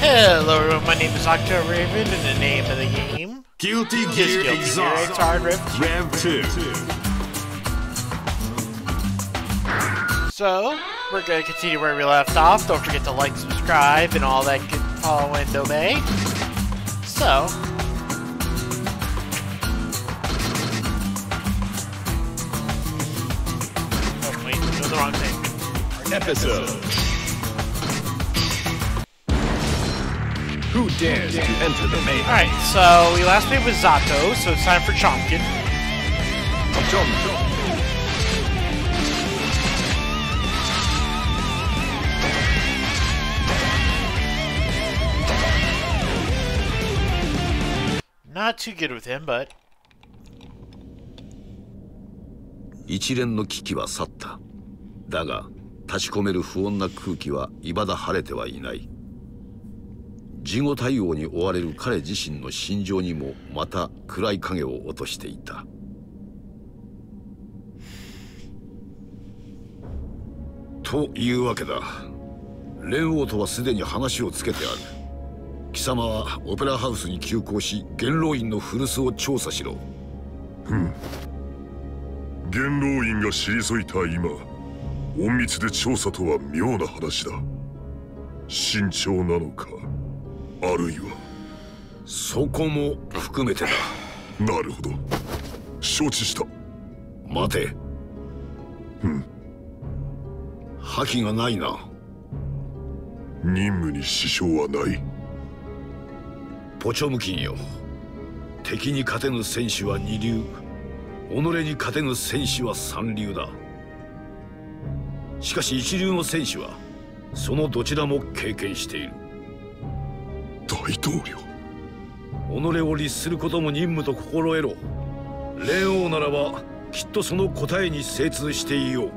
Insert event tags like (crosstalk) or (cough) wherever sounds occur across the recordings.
Hello everyone, my name is Octo Raven, and the name of the game Guilty Gear Guilty Gear Exhaust Xrd Rev Rev 2. So, we're going to continue where we left off. Don't forget to like, subscribe, and all that good follow and obey. So, oh wait, the wrong thing. episode. Who dares to enter the main? Alright, so we last played with Zato, so it's time for Chomkin. Not too good with him, but 一連の危機は去っただが立ち込める不穏な空気は未だ晴れてはいない 事後対応に追われる彼自身の心情にもまた暗い影を落としていた。というわけだ。蓮王とはすでに話をつけてある。貴様はオペラハウスに急行し元老院の古巣を調査しろ。元老院が退いた今隠密で調査とは妙な話だ。慎重なのか？あるいは。そこも含めてだ。なるほど。承知した。待て。うん。覇気がないな。任務に支障はない。ポチョムキンよ。敵に勝てぬ戦士は二流。己に勝てぬ戦士は三流だ。しかし一流の戦士はそのどちらも経験している大統領。己を律することも任務と心得ろ。蓮王ならばきっとその答えに精通していよう。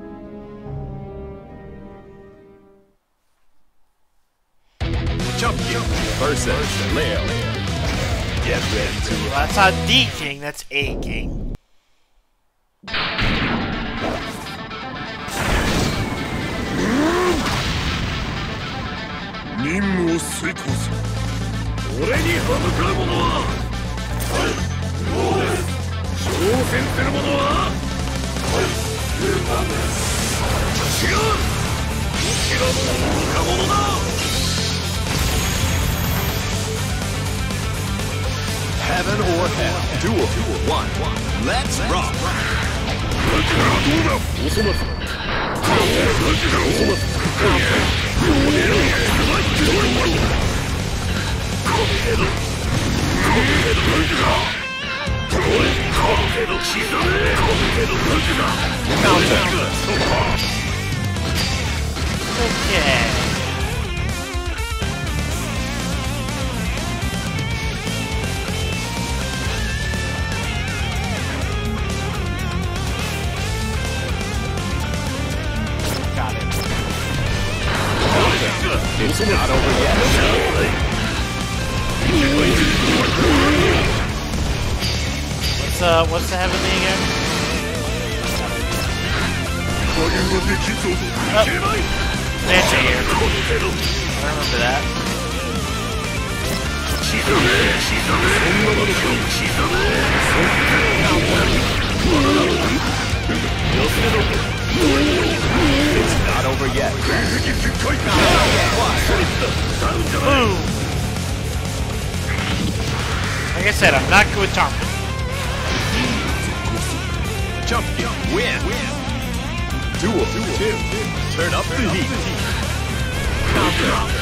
That's not D King, that's A King. Nimmo Sikosu. 俺に歯向かう者は挑戦する者は違うどちらも愚か者だ heaven or hell. Duel one. Let's rock. オッケー。Uh, what's the heavenly again? That's here. I remember that. It's not over yet. Boom! Like I said, I'm not good with Tom. Champion win. Duel two. Turn up the heat. Counter.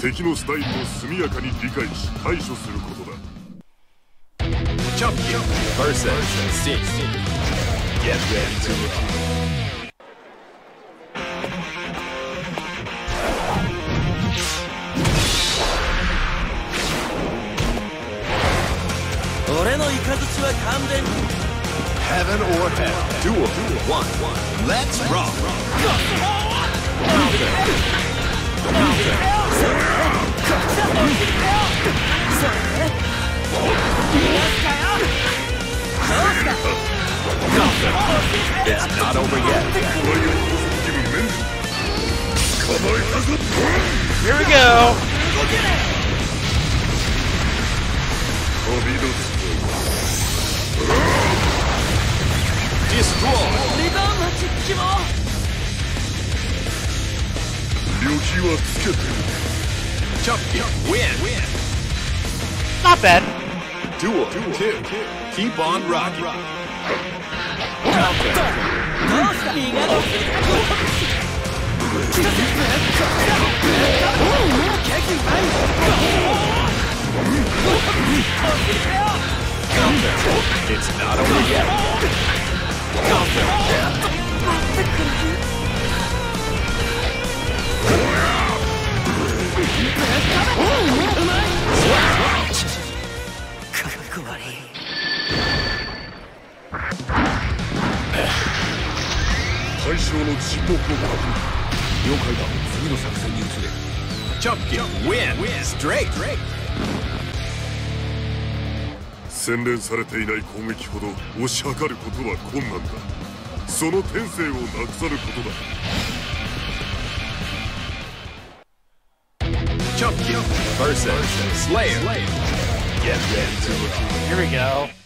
敵のスタイルを速やかに理解し対処することだ Champion versus Six Get ready to rock Heaven or hell Duel 1 Let's rock Here we go. 飛び出す Destroy リバウンド実機も旅費はつけてる Champion win Not bad. Duel 2 Keep on rocking どうした身がど It's not over yet Cool. 称の地獄を描く了解だ次の作戦に移れチャプキンウィンウィンストレイト洗練されていない攻撃ほど押し量ることは困難だその天性をなくさることだチャンピオン vs. スレイヤー。Get ready to Here we go.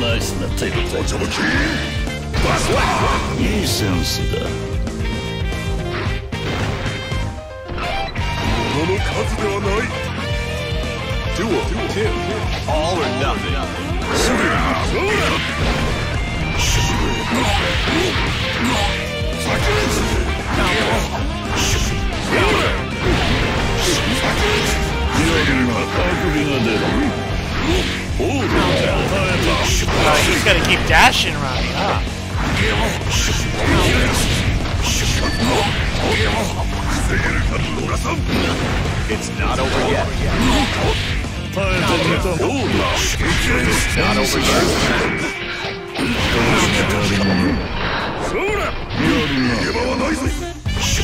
ナイスな手応えいいセンスだこの数ではない Duel 2 All or nothing. あくびが出るおう耐え Uh, he's gotta keep dashing around me, huh? It's not over yet. It's not over yet. 何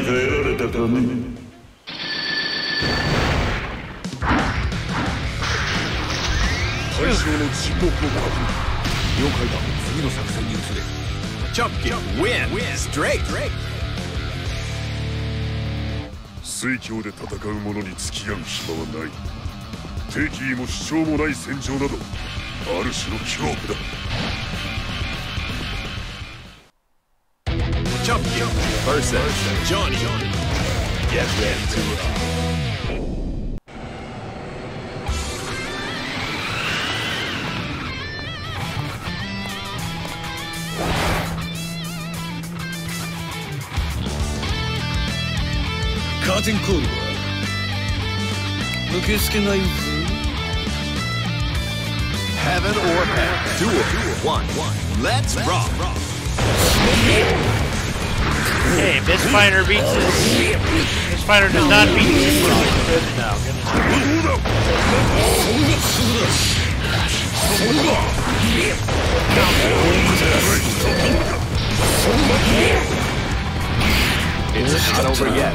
か得られたかね対象の沈黙を確認了解だ次の作戦に移れ Champion win straight 水郷で戦う者に付き合う暇はない。敵意も主張もない戦場などある種の恐怖だ。Versus Johnny Get ready to rock カーテンコールは受け付けないぜ Heaven or hell Duel 1 Let's rock Hey, Miss fighter beats this. Miss fighter does not beat this. Good enough. Good enough. It's not over yet.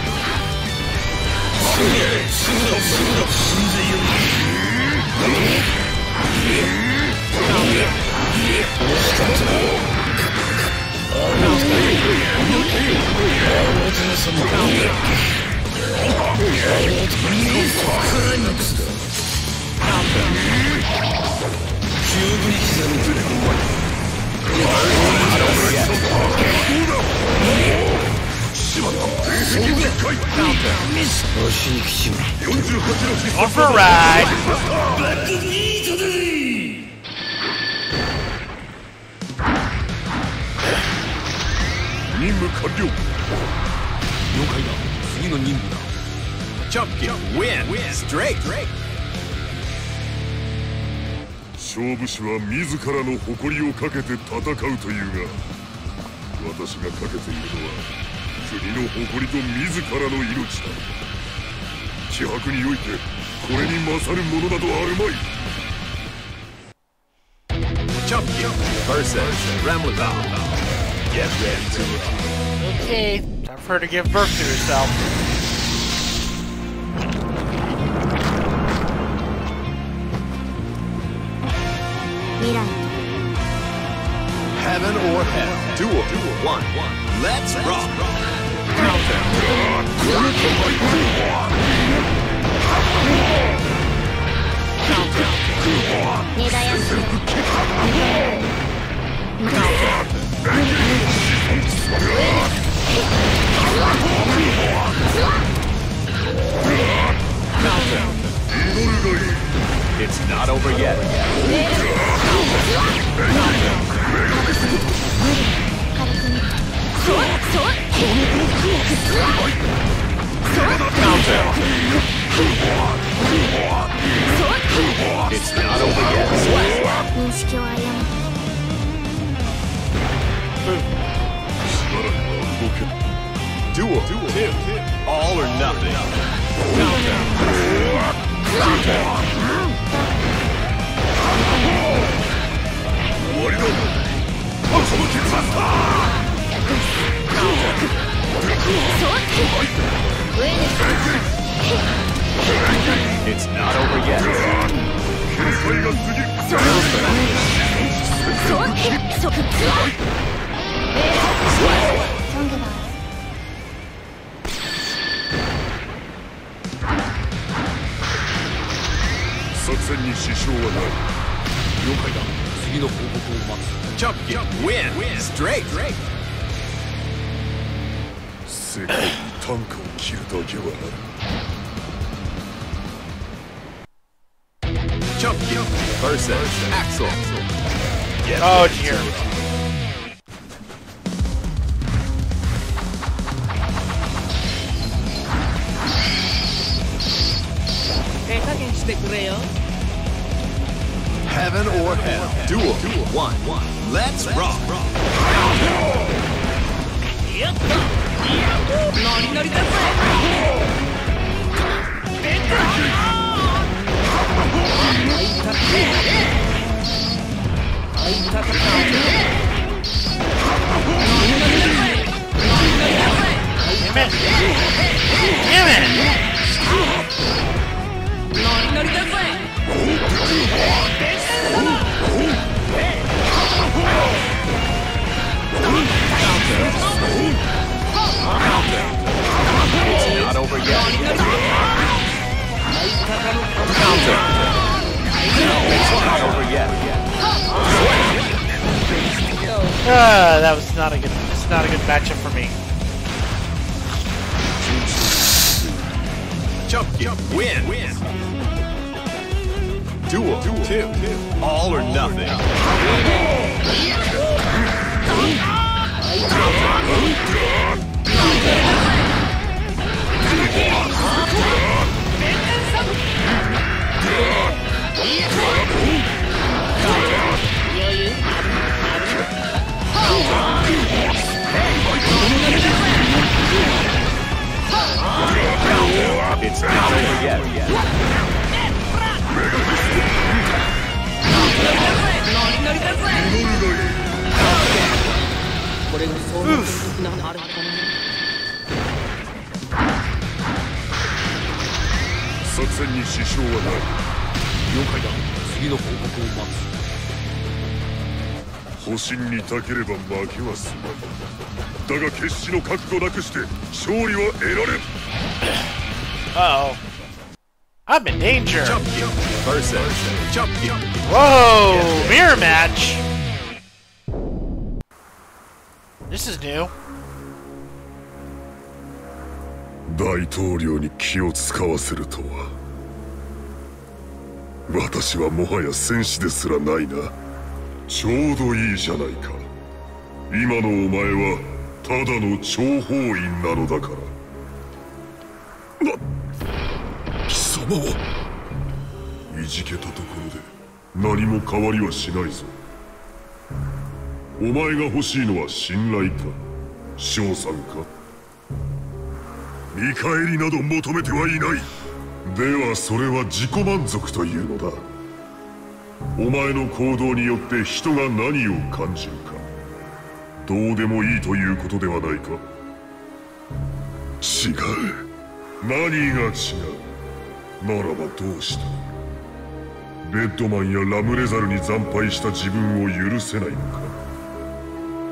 完了了解だ次の任務だ Champion win. Straight. 勝負師は自らの誇りをかけて戦うというが私がかけているのは国の誇りと自らの命だ気迫においてこれに勝るものなどあるまい Champion versus Ramlethal. Get ready to Okay, time for her to give birth to herself. heaven or hell. Duel. One. Let's rock. It's not over yet. It's not over yet. 認識を誤ったしばらくは動けぬ Duel. Two. All or nothing. 終わりだ It's not over yet. 警戒が過ぎソングだ作戦に支障はない了解だ次の報告を待つ Champion win. Straight. 世界に短歌を切るだけはな Champion versus Axel. Get Oh ready dear. to 手加減してくれよ Heaven or hell. Duel. One. Let's rock. ノリノリだぜ会いたかった Damn it! Damn it! ノリノリだぜ Not over yet. Counter. It's not over yet. Ah, that was not a good. It's not a good matchup for me. Champion win. win. Duel 2. All or nothing. これなるはず。作戦に支障はない了解だ次の報告を待つ保身にたければ負けはすまんだが決死の覚悟なくして勝利は得られん Uh oh. I'm in danger. Champion versus champion. Whoa! Mirror match! This is new. 大統領に気を使わせるとは私はもはや戦士ですらないな。ちょうどいいじゃないか。今のお前はただの諜報員なのだから。な貴様は？いじけたところで何も変わりはしないぞ。お前が欲しいのは信頼か賞賛か。見返りなど求めてはいない。ではそれは自己満足というのだ。お前の行動によって人が何を感じるか。どうでもいいということではないか。違う。何が違う。ならばどうした。レッドマンやラムレザルに惨敗した自分を許せないのか。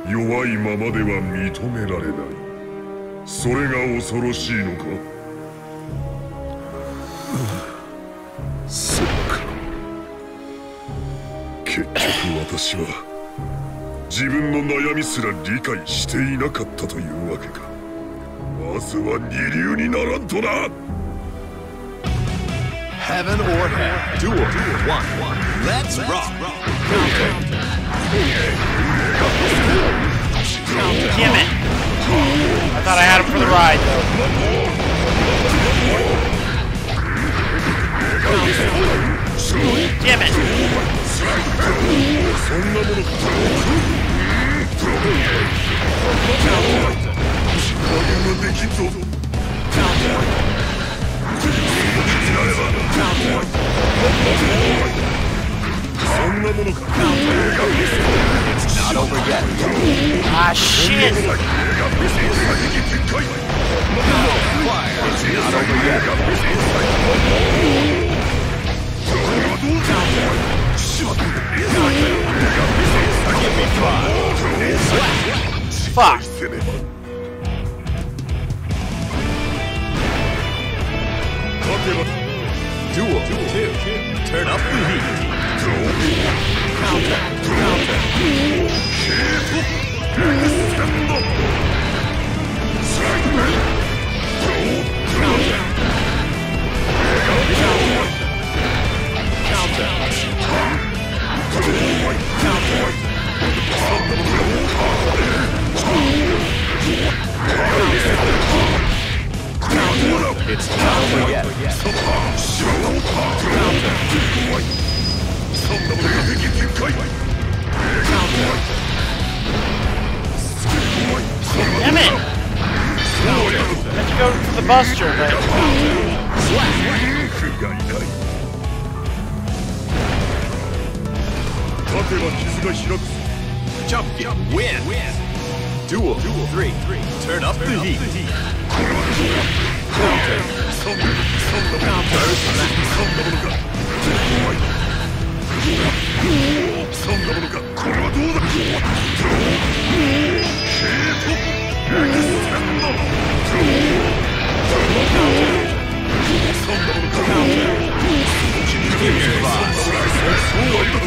弱いままでは認められない。それが恐ろしいのか。そっか結局私は自分の悩みすら理解していなかったというわけかまずは二流にならんとな Heaven or hell. Duel 1. Let's rock. Damn it! I thought I had him for the ride, though. Damn it! できんぞ Not over yet. Ah, shit! It's not over yet. Give me five. Fuck! せねば勝てば Duel 2. Turn up the heat. It's not over yet. Damn it! I had to go for the Buster, but がいない勝てば傷が開く Champion win. Duel 3. Turn up the heat.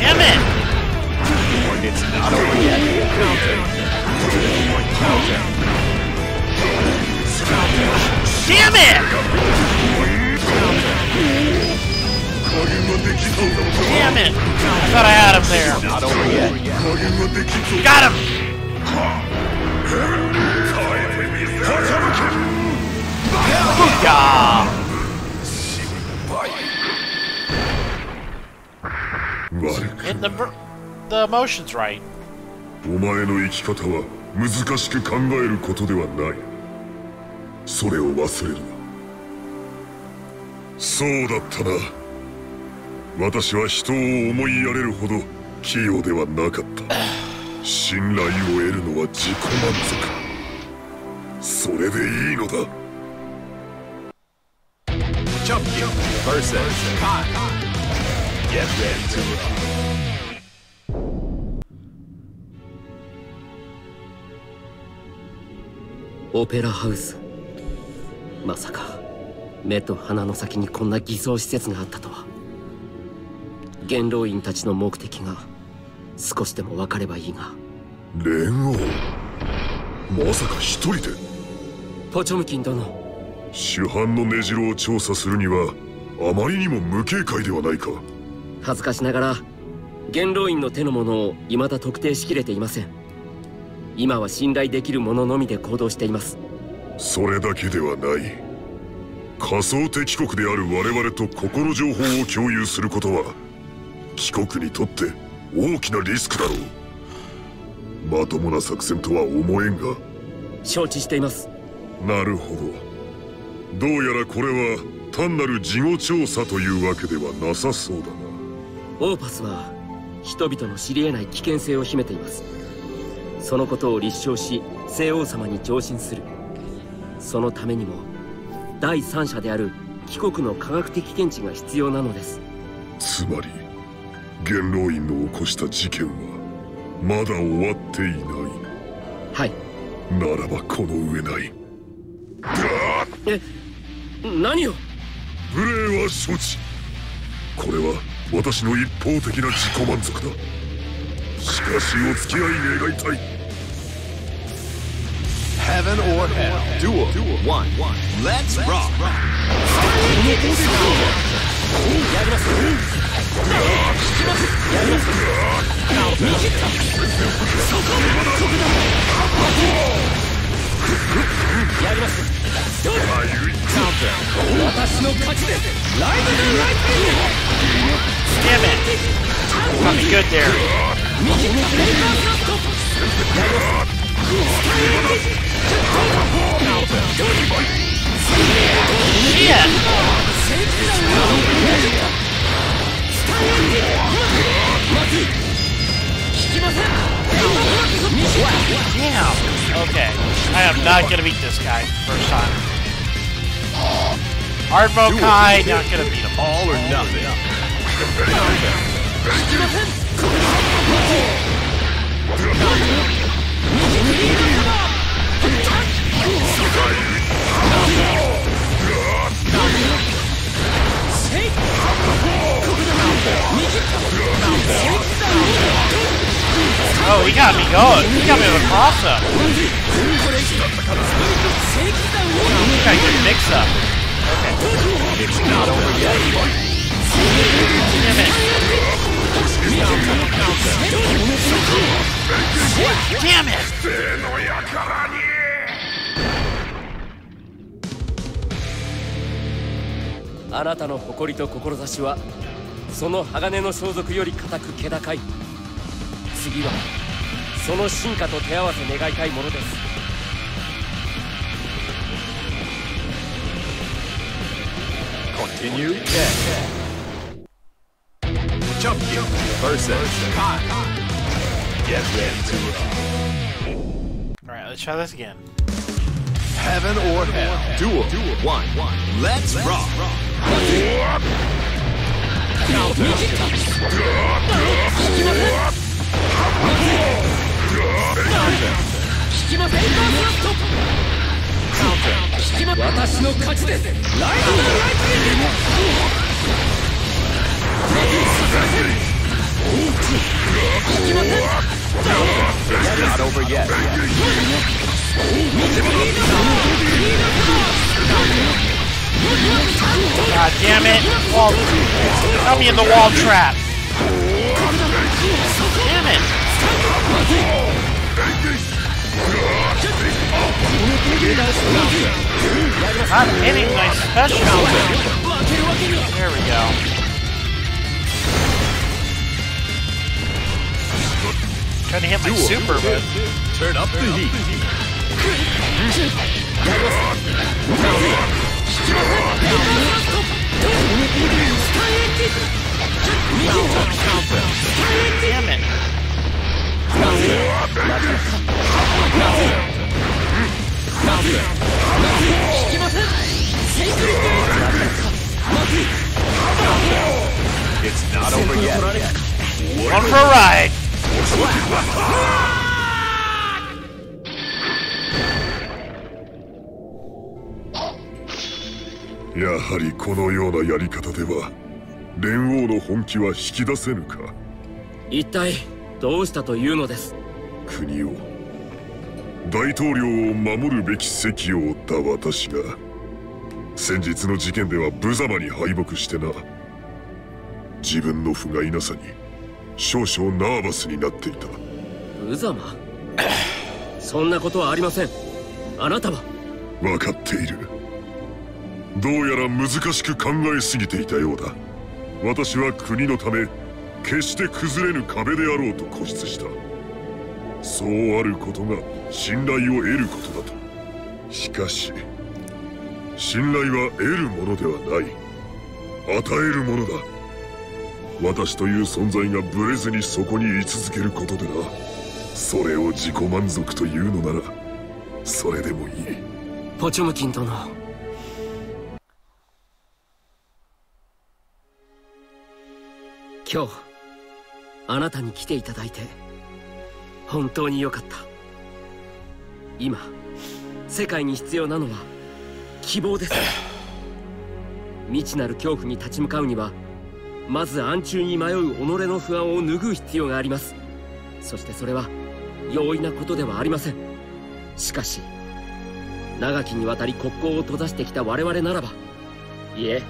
damn it! It's not over yet. Damn it! 加減はできそうだ Damn it! I thought I had him there. Not over yet. 加減はできんぞ Got him! や Yeah. 悪く Hit the br- the emotions right. お前の生き方は難しく考えることではない。それを忘れるな。そうだったな。私は人を思いやれるほど器用ではなかった。信頼を得るのは自己満足。それでいいのだ。Versus. Get ready to rock. オペラハウス。まさか目と鼻の先にこんな偽装施設があったとは。元老院たちの目的が少しでも分かればいいが。連王まさか一人で？ポチョムキン殿。主犯の根城を調査するにはあまりにも無警戒ではないか。恥ずかしながら元老院の手の者を未だ特定しきれていません今は信頼できる者のみで行動しています。それだけではない。仮想敵国である我々と心情報を共有することは帰国にとって大きなリスクだろう。まともな作戦とは思えんが。承知しています。なるほど。どうやらこれは単なる事後調査というわけではなさそうだな。オーパスは人々の知り得ない危険性を秘めていますそのことを立証し聖王様に上申する。そのためにも第三者である帰国の科学的見地が必要なのです。つまり元老院の起こした事件はまだ終わっていない。はい。ならばこの上ない。え何を？無礼は承知。これは私の一方的な自己満足だ。しかしお付き合い願いたい Heaven or hell. Duel. One. Let's rock. 私の勝ちですライブ Damn it! Got me good there. Shit! Damn! Okay. I am not gonna beat this guy first time. Hard Kai, not gonna beat him. All or nothing. (laughs) Oh, he got me going. He got me with a cross up. Got a good mix up. Okay. It's not over yet. Damn it. Damn it! あなたの誇りと志はその鋼の装束より固く気高い次はその進化と手合わせ願いたいものです Continue. Champion versus Kai. Get ready to rock. Alright, let's try this again. Heaven or hell. Duel. One. Let's rock. Counter. 私の God damn it! Wall... Help me in the wall trap! Damn it! I'm hitting my special! There we go. Trying to hit my super, but... Turn up the heat! Hmm damn it. It's not over yet. One for a ride. やはりこのようなやり方では連王の本気は引き出せぬか。一体どうしたというのです？国を大統領を守るべき責を負った私が先日の事件では無様に敗北してな。自分の不甲斐なさに少々ナーバスになっていた。無様？(clears throat) そんなことはありません。あなたは？分かっているどうやら難しく考えすぎていたようだ。私は国のため決して崩れぬ壁であろうと固執した。そうあることが信頼を得ることだと。しかし信頼は得るものではない。与えるものだ。私という存在がブレずにそこに居続けることでな。それを自己満足というのならそれでもいい。ポチョムキン殿。今日あなたに来ていただいて本当に良かった。今世界に必要なのは希望です。(clears throat) 未知なる恐怖に立ち向かうにはまず暗中に迷う己の不安を拭う必要があります。そしてそれは容易なことではありません。しかし長きにわたり国交を閉ざしてきた我々ならばいえ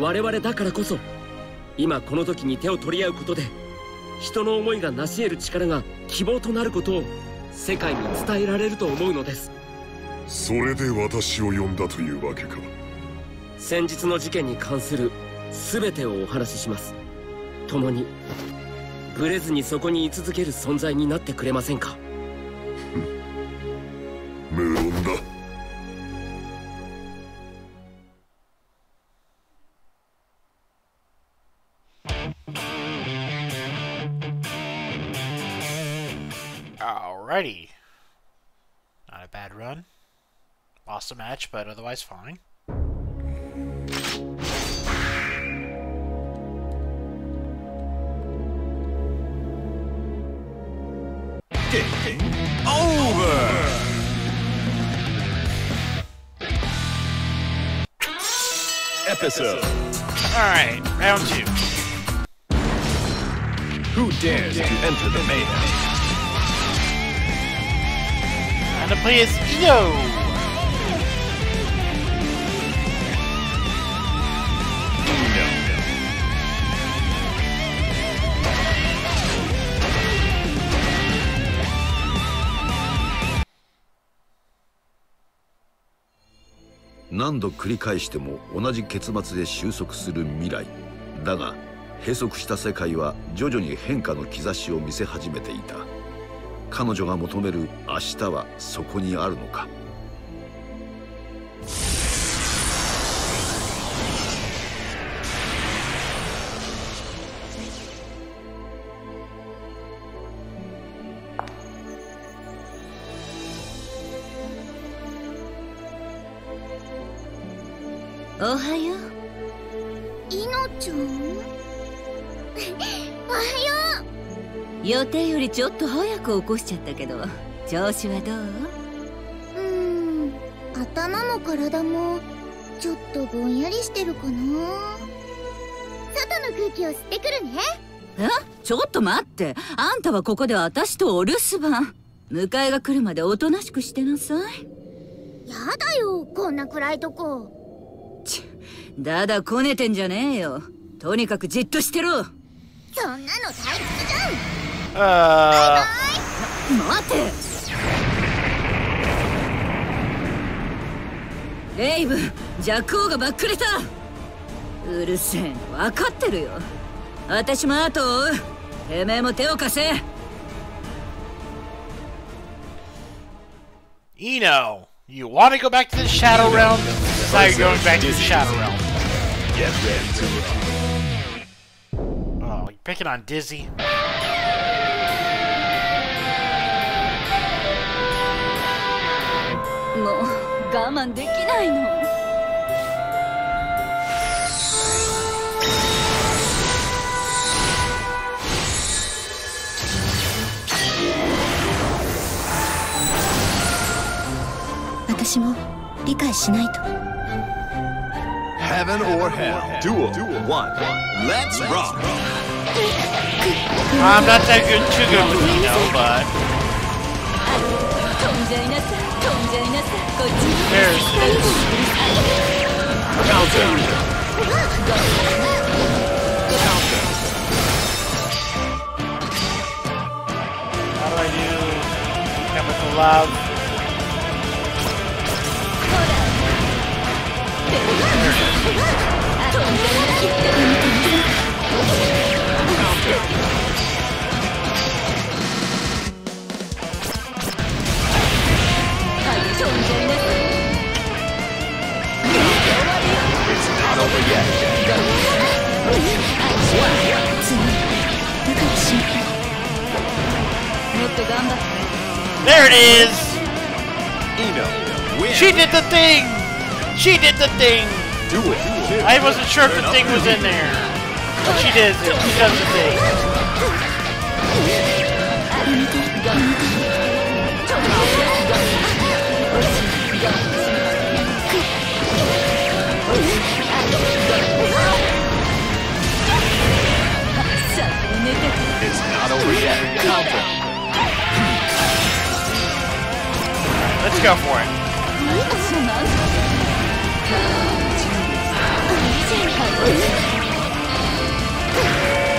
我々だからこそ今この時に手を取り合うことで人の思いが成し得る力が希望となることを世界に伝えられると思うのです。それで私を呼んだというわけか。先日の事件に関する全てをお話しします。共にブレずにそこに居続ける存在になってくれませんか？(laughs) 無論だ run. Lost a match, but otherwise fine. Game over. Episode. Alright, round two. Who dares to enter the mayhem? And to play as Io! No. 何度繰り返しても同じ結末で収束する未来だが閉塞した世界は徐々に変化の兆しを見せ始めていた彼女が求める明日はそこにあるのか。おはよう。定よりちょっと早く起こしちゃったけど調子はどう？うん頭も体もちょっとぼんやりしてるかな。外の空気を吸ってくるね。え？ちょっと待って。あんたはここで私とお留守番。迎えが来るまでおとなしくしてなさい。やだよこんな暗いとこ。だだこねてんじゃねえよ。とにかくじっとしてろ。そんなの退屈じゃん Uh, 待ってレイブジャック王がばっくれたうるせえの分かってるよ私も後を追うてめえも手を貸せ Eno, you want to go back to the Shadow Realm? Now you're going back to the Shadow Realm. Get ready to rock. Oh, you're picking on Dizzy. 我慢できないの私も理解しないと Heaven or hell. Duel. One. Let's rock. I'm not that good, good with Eno, but 飛んじゃいなさい飛んじゃいなさいこっちに there's Countdown. How do I do chemical love? 飛ん not over yet. There it is! Eno, she did the thing! She did the thing! Do it. I wasn't sure if the thing was in there. But she did. She does the thing. Let's go for it.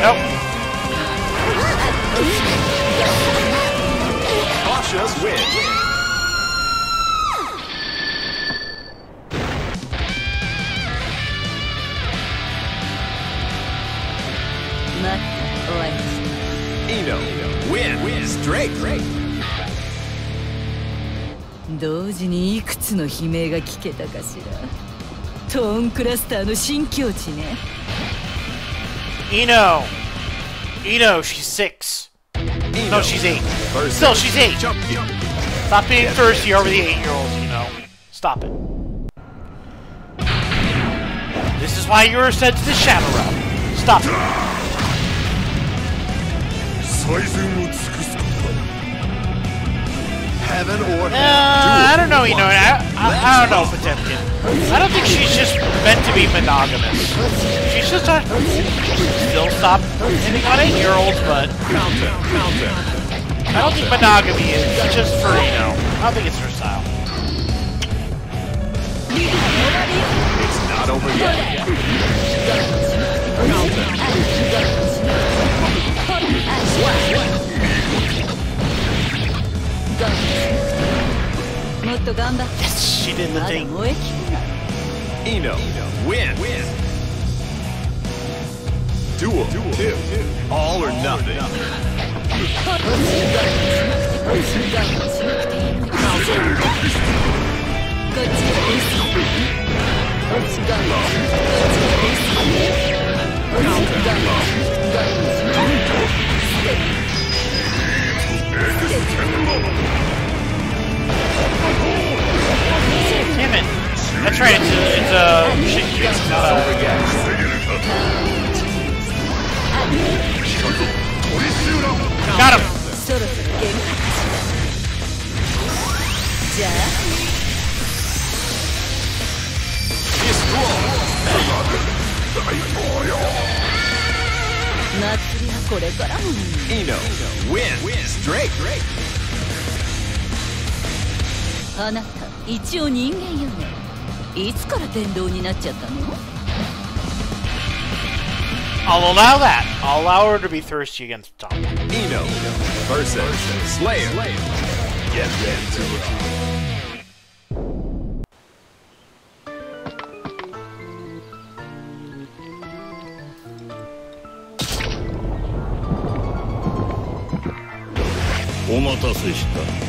Nope. Cautious win. ま終わりました Eno. Win. Win. Straight. 同時にいくつの悲鳴が聞けたかしらトーンクラスターの新境地ね Eno. Eno, she's six. Eno. No, she's eight. First Still, she's eight. Stop being thirsty over the eight-year-olds, Eno. Stop it. This is why you were sent to the Shadow Realm. Stop it. Heaven or hell. Uh, I don't know, you know, I, I, I don't know, Potemkin. I don't think she's just meant to be monogamous. She's just a... Still stop hitting on eight-year-olds, but Countdown. Countdown. I don't think monogamy is just for, you know, I don't think it's her style. It's not over yet. と頑張って She did the まだ thing. 燃えきれない Eno. Win. Win. Duel. Two. All or nothing. こっちです「Damn it. That's right, it's a, it's a shit cube, not a... Got him! Eno wins. Drake. Drake. あなた一応人間よねいつから電動になっちゃったの I'll allow that. I'll allow her to be thirsty against Tom. Eno versus Slayer. Get ready to rock. お待たせした。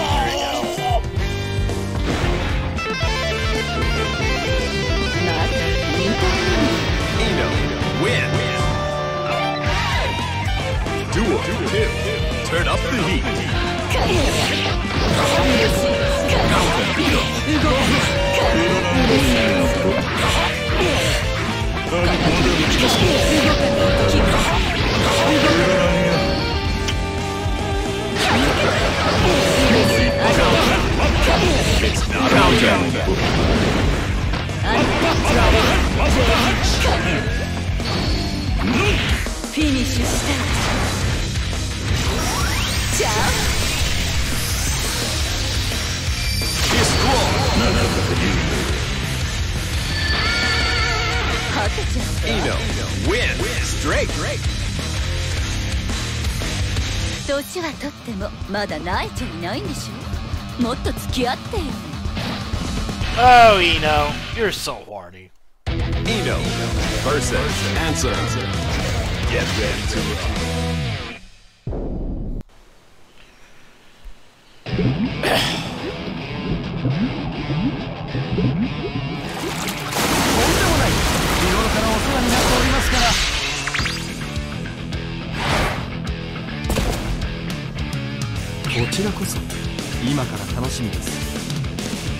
Win. Duel. Two. Turn up the heat. 彼を嬉しい彼動かない彼動かない君フィニッシュしたじゃあ勝てちゃった Eno. Win. Straight. 年はとってもまだ泣いちゃいないんでしょ？もっと付き合ってよ Oh, Eno, you're so horny. Eno. Versus. Answer. Get ready to rock.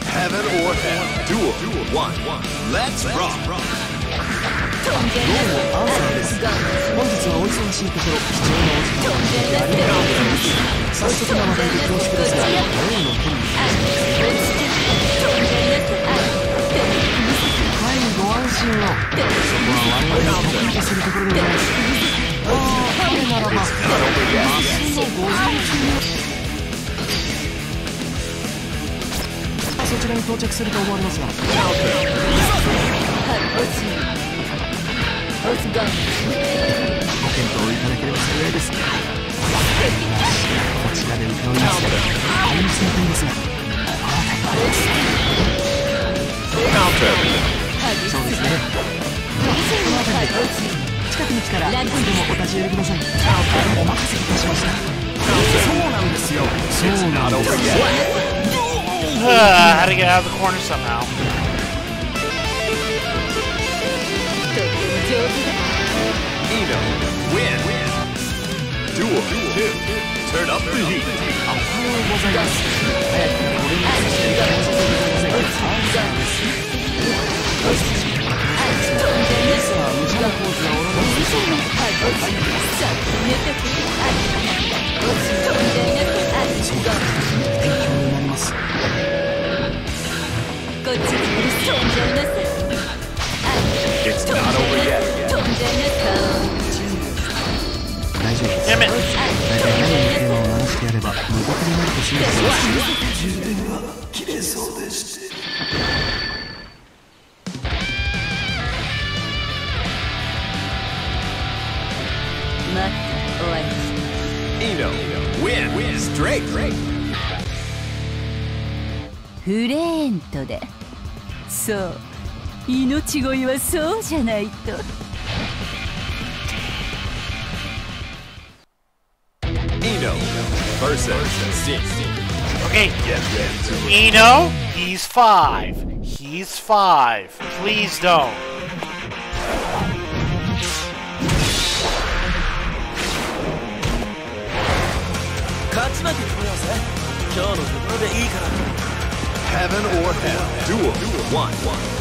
Heaven or Hell. Duel. One. Let's rock. 飛んでるアンサーです本日はお忙しいところ貴重なお時間を飛んでるありがとうございます早速なので恐縮ですが例の件にはいご安心をそこは我々が得意とするところでございますああ彼ならばマシンのご陣中そちらに到着すると思われますが。はいおしおすがご検討いただければ幸いですこちらで請け負います厳密な点ですがそうですねこの辺りで近くに来たらいつでもお立ち寄りくださいお任せいたしましたそうなんですよそうなんですよ Uh, I had to get out of the corner somehow. Eno. Win. Duel. Two. Turn up the heat. おはようございます早くこれにさせていただきますさあ無事なコースがおられますでしょうかはいおしさあ寝てくれはいおし飛んでいなくはいそうだ勉強になりますこっちに飛んじゃいなさい It's not over yet. な飛んじゃいなさ大丈夫です Damn it. 大体何のテーマを流してやれば無敵になると信じてます待って終わりました Eno. Win. Straight. フレーントでそう命乞いはそうじゃないと Eno. Versus. Sin. Okay. Eno, he's five. He's five. Please don't. Heaven or Hell. Duel. One.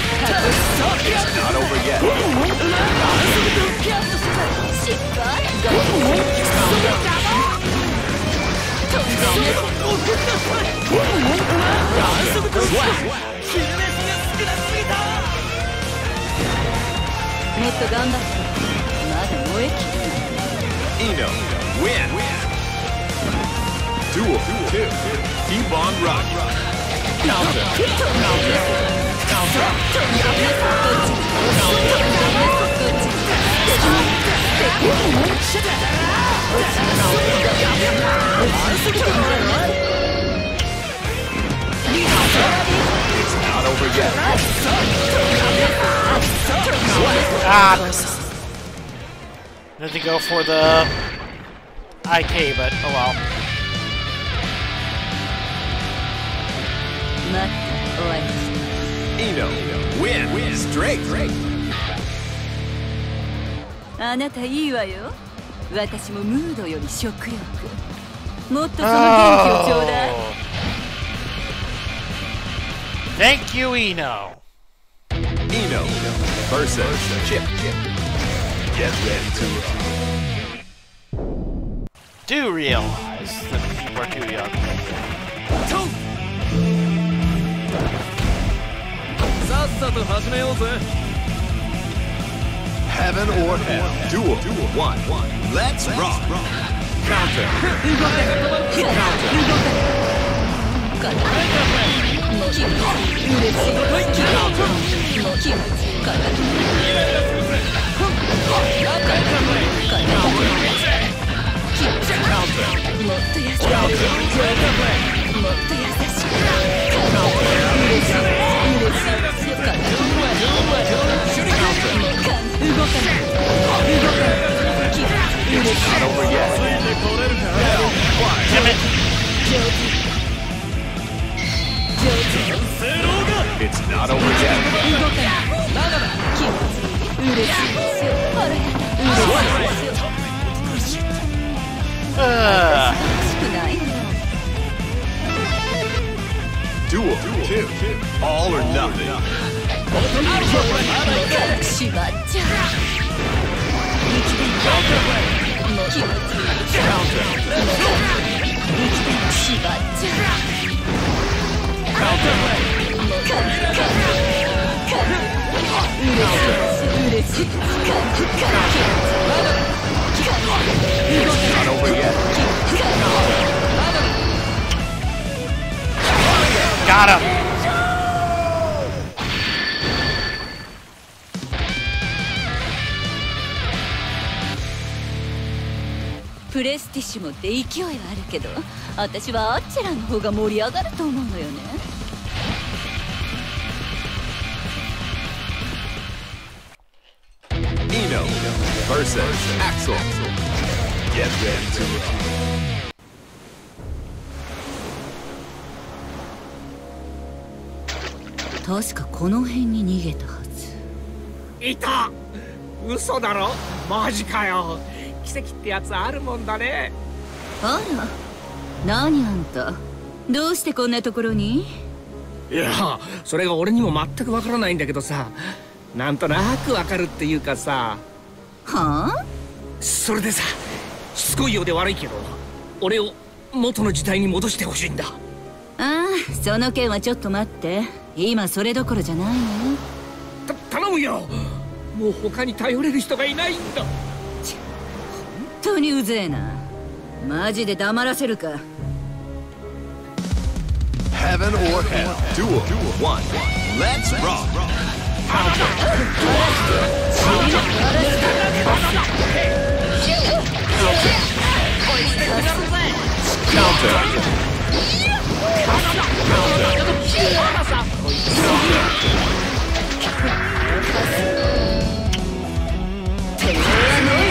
Not over yet. Eno, win! Duel 2, T-Bomb Rocket. Counter, counter. It's not over yet. Ah. Need to go for the IK, but oh well. 待って終わりました Eno, win. Straight. あなたいいわよ私もムードより食欲もっとその元気をちょうだい Oh. Thank you, Eno. Eno versus Chip. Get ready to Do realize that people are too young. さっさと始めようぜ Heaven or hell. Duel. One. Let's rock. Counter. もう気 It's not over yet. Damn it. It's not over yet. Uh. Duel, kill, all or nothing. Not over yet. Got him! プレスティッシュもって勢いはあるけど私はあちらの方が盛り上がると思うのよね。Eno versus Axel. Get ready to 確かこの辺に逃げたはず。いた。嘘だろ。マジかよ奇跡ってやつあるもんだね。あら何あんた？どうしてこんなところに？いやそれが俺にも全くわからないんだけどさ。なんとなくわかるっていうかさ。はあ？それでさしつこいようで悪いけど俺を元の時代に戻してほしいんだ。ああその件はちょっと待って。今それどころじゃないの？よた頼むよ。もう他に頼れる人がいないんだ。本当にうぜえなマジで黙らせるか Heaven or hell. Duel. One. Let's rock. Counter. Damn it.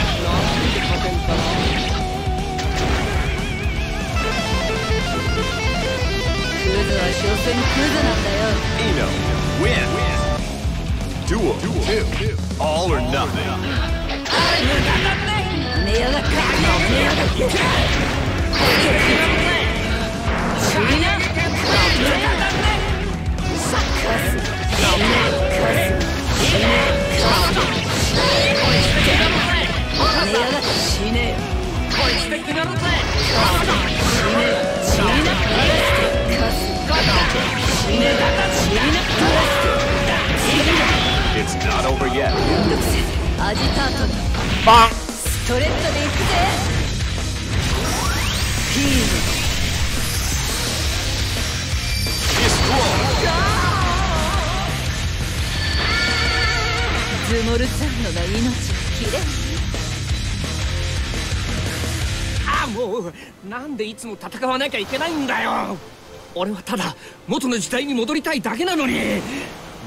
なんだよ Eno. Win. Duel. All or nothing. 寝やがった寝やがった死にな寝やがった死ねよ死ねよ死にな死ね死になストレートで行くぜヒー Destroy. ズモルサンドの命を切れあもうなんでいつも戦わなきゃいけないんだよ。俺はただ元の時代に戻りたいだけなのに。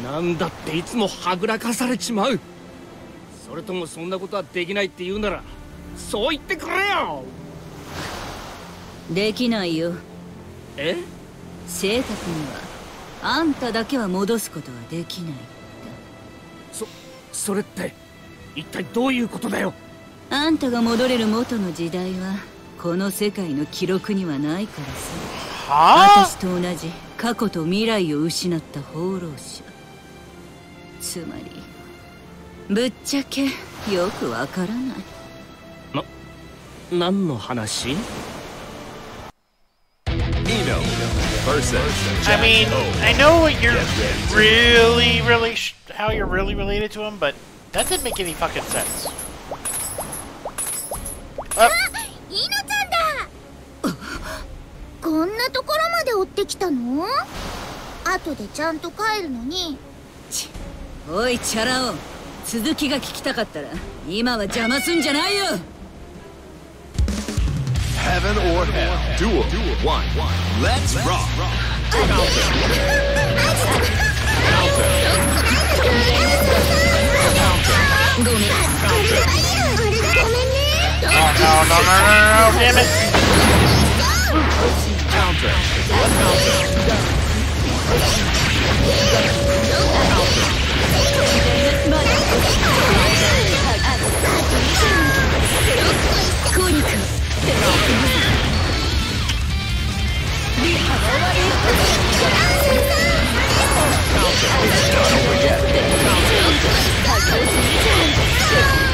なんだっていつもはぐらかされちまう。それともそんなことはできないって言うならそう言ってくれよ。できないよ。え？正確にはあんただけは戻すことはできないそそれって一体どういうことだよ？あんたが戻れる元の時代はこの世界の記録にはないからさ Huh? 私と同じ過去と未来を失った放浪者つまりぶっちゃけよくわからない何の話 I mean, I know what you're really, really, sh- how you're really related to him, but that didn't make any fucking sense. あイノちゃんだこんなところまで追ってきたの後でちゃんと帰るのにおいチャラ男続きが聞きたかったら今は邪魔すんじゃないよ Heaven or Hell. Duel. One. Let's rock. ごめんごめんね Oh, no, no, no, no, no, damn it! Counter. One counter. Counter. It's not over yet. Counter.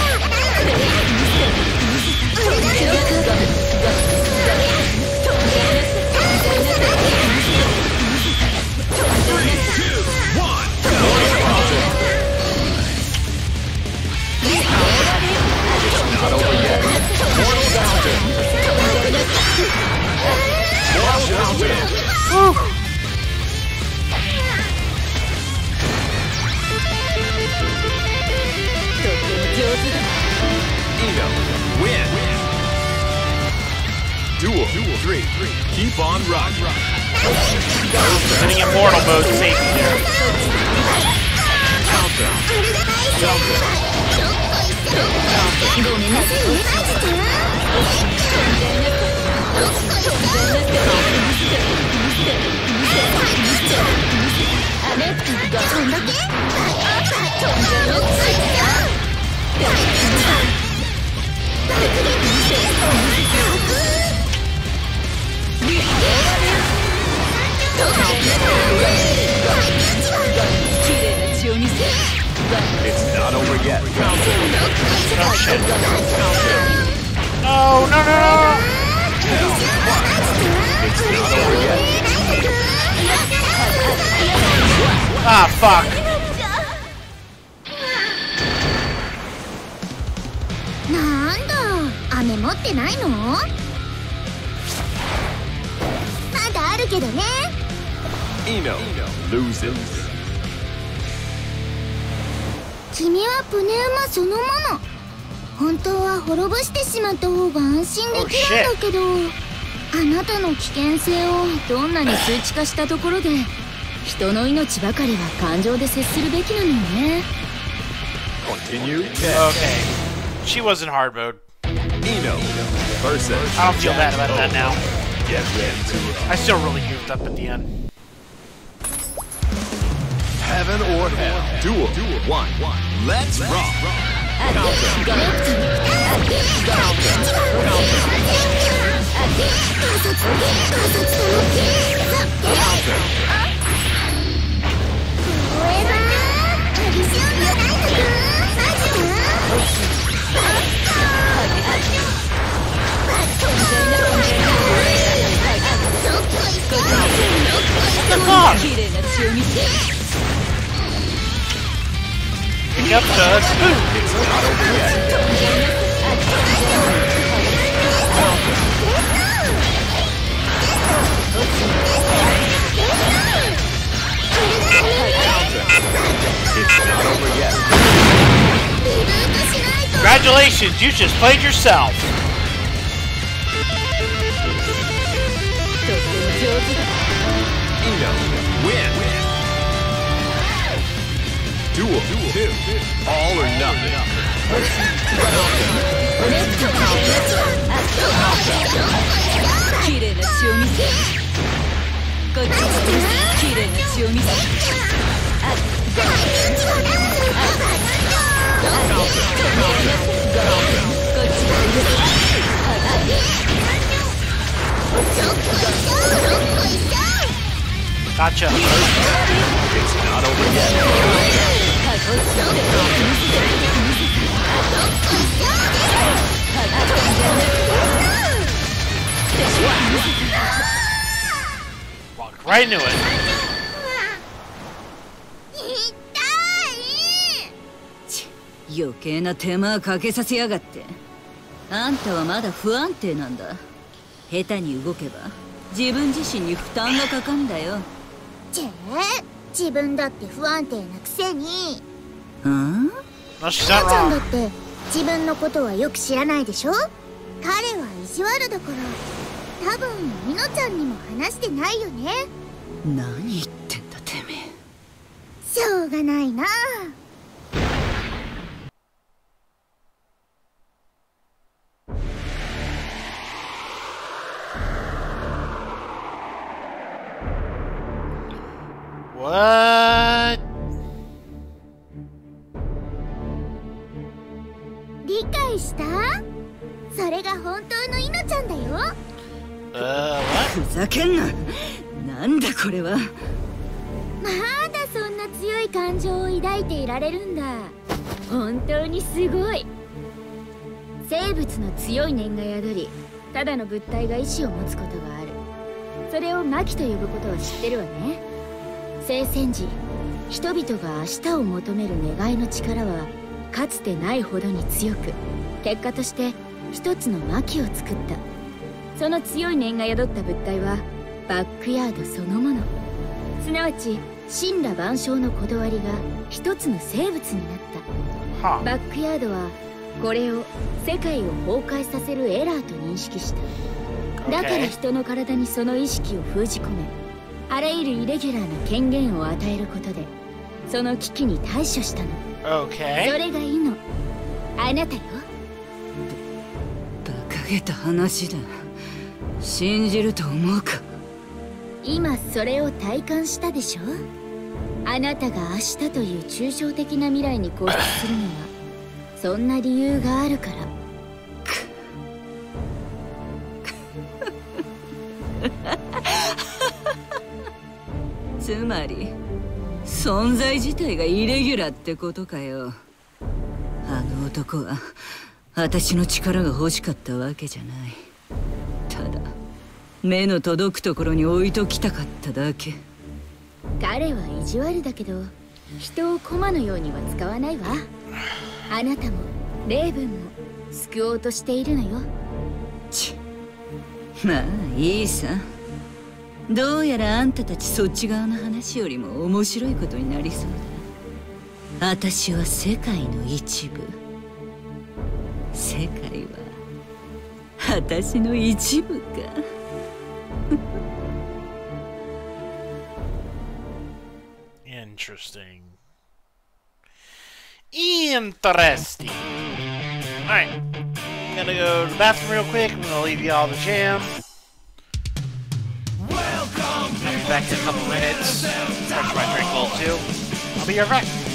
ごめんな two, three. Keep on rocking. Sending immortal mode safe here. Counter. It's not over yet. No shit. No, no, no, no! It's not over yet. Ah, fuck. なんだ飴持ってないの けどね Eno loses. 君はプネウマそのもの本当は滅ぼしてしまった方が安心できるんだけどあなたの危険性をどんなに数値化したところで人の命ばかりは感情で接するべきなのよね Continue? Okay. She was in hard mode. Eno versus. I don't feel bad about that now. Get ready to I still really goofed up at the end. heaven or hell. Duel. One. Let's rock. Fuck! 綺麗な血を見せ Pick up the spoon! Congratulations, you just played yourself. Eno win. Duel. Two. All or nothing. 綺 Gotcha. It's not over yet. Walked right into it. 余計な手間かけさせやがってあんたはまだ不安定なんだ下手に動けば自分自身に負担がかかんだよ。チェ自分だって不安定なくせに。うん？母ちゃんだ.って自分のことはよく知らないでしょ？彼は意地悪だから。多分みのちゃんにも話してないよね。何言ってんだてめえ。しょうがないな What? 理解した？それが本当のいのちゃんだよ。Uh, what? ふざけんな。なんだこれは。まだそんな強い感情を抱いていられるんだ。本当にすごい。生物の強い念が宿りただの物体が意志を持つことがある。それを魔気と呼ぶことは知ってるわね聖戦時人々が明日を求める願いの力はかつてないほどに強く結果として一つの魔気を作ったその強い念が宿った物体はバックヤードそのものすなわち神羅万象のこだわりが一つの生物になった Huh. バックヤードはこれを世界を崩壊させるエラーと認識しただから.人の体にその意識を封じ込めあらゆるイレギュラーな権限を与えることでその危機に対処したの。そ Okay. れがいいの。あなたよ。馬鹿げた話だ。信じると思うか？今それを体感したでしょ？あなたが明日という抽象的な未来に固執するのはそんな理由があるから (laughs) つまり存在自体がイレギュラーってことかよ。あの男は私の力が欲しかったわけじゃない。ただ目の届くところに置いときたかっただけ。彼は意地悪だけど人を駒のようには使わないわ。あなたもレイブンも救おうとしているのよ。ちまあいいさどうやらあんたたちそっち側の話よりも面白いことになりそうだ私は世界の一部世界は私の一部か Interesting. Interesting. Alright. I'm gonna go to the bathroom real quick. I'm gonna leave y'all the jam. I'll be back in a couple minutes. Fresh my drink bowl too. I'll be right back.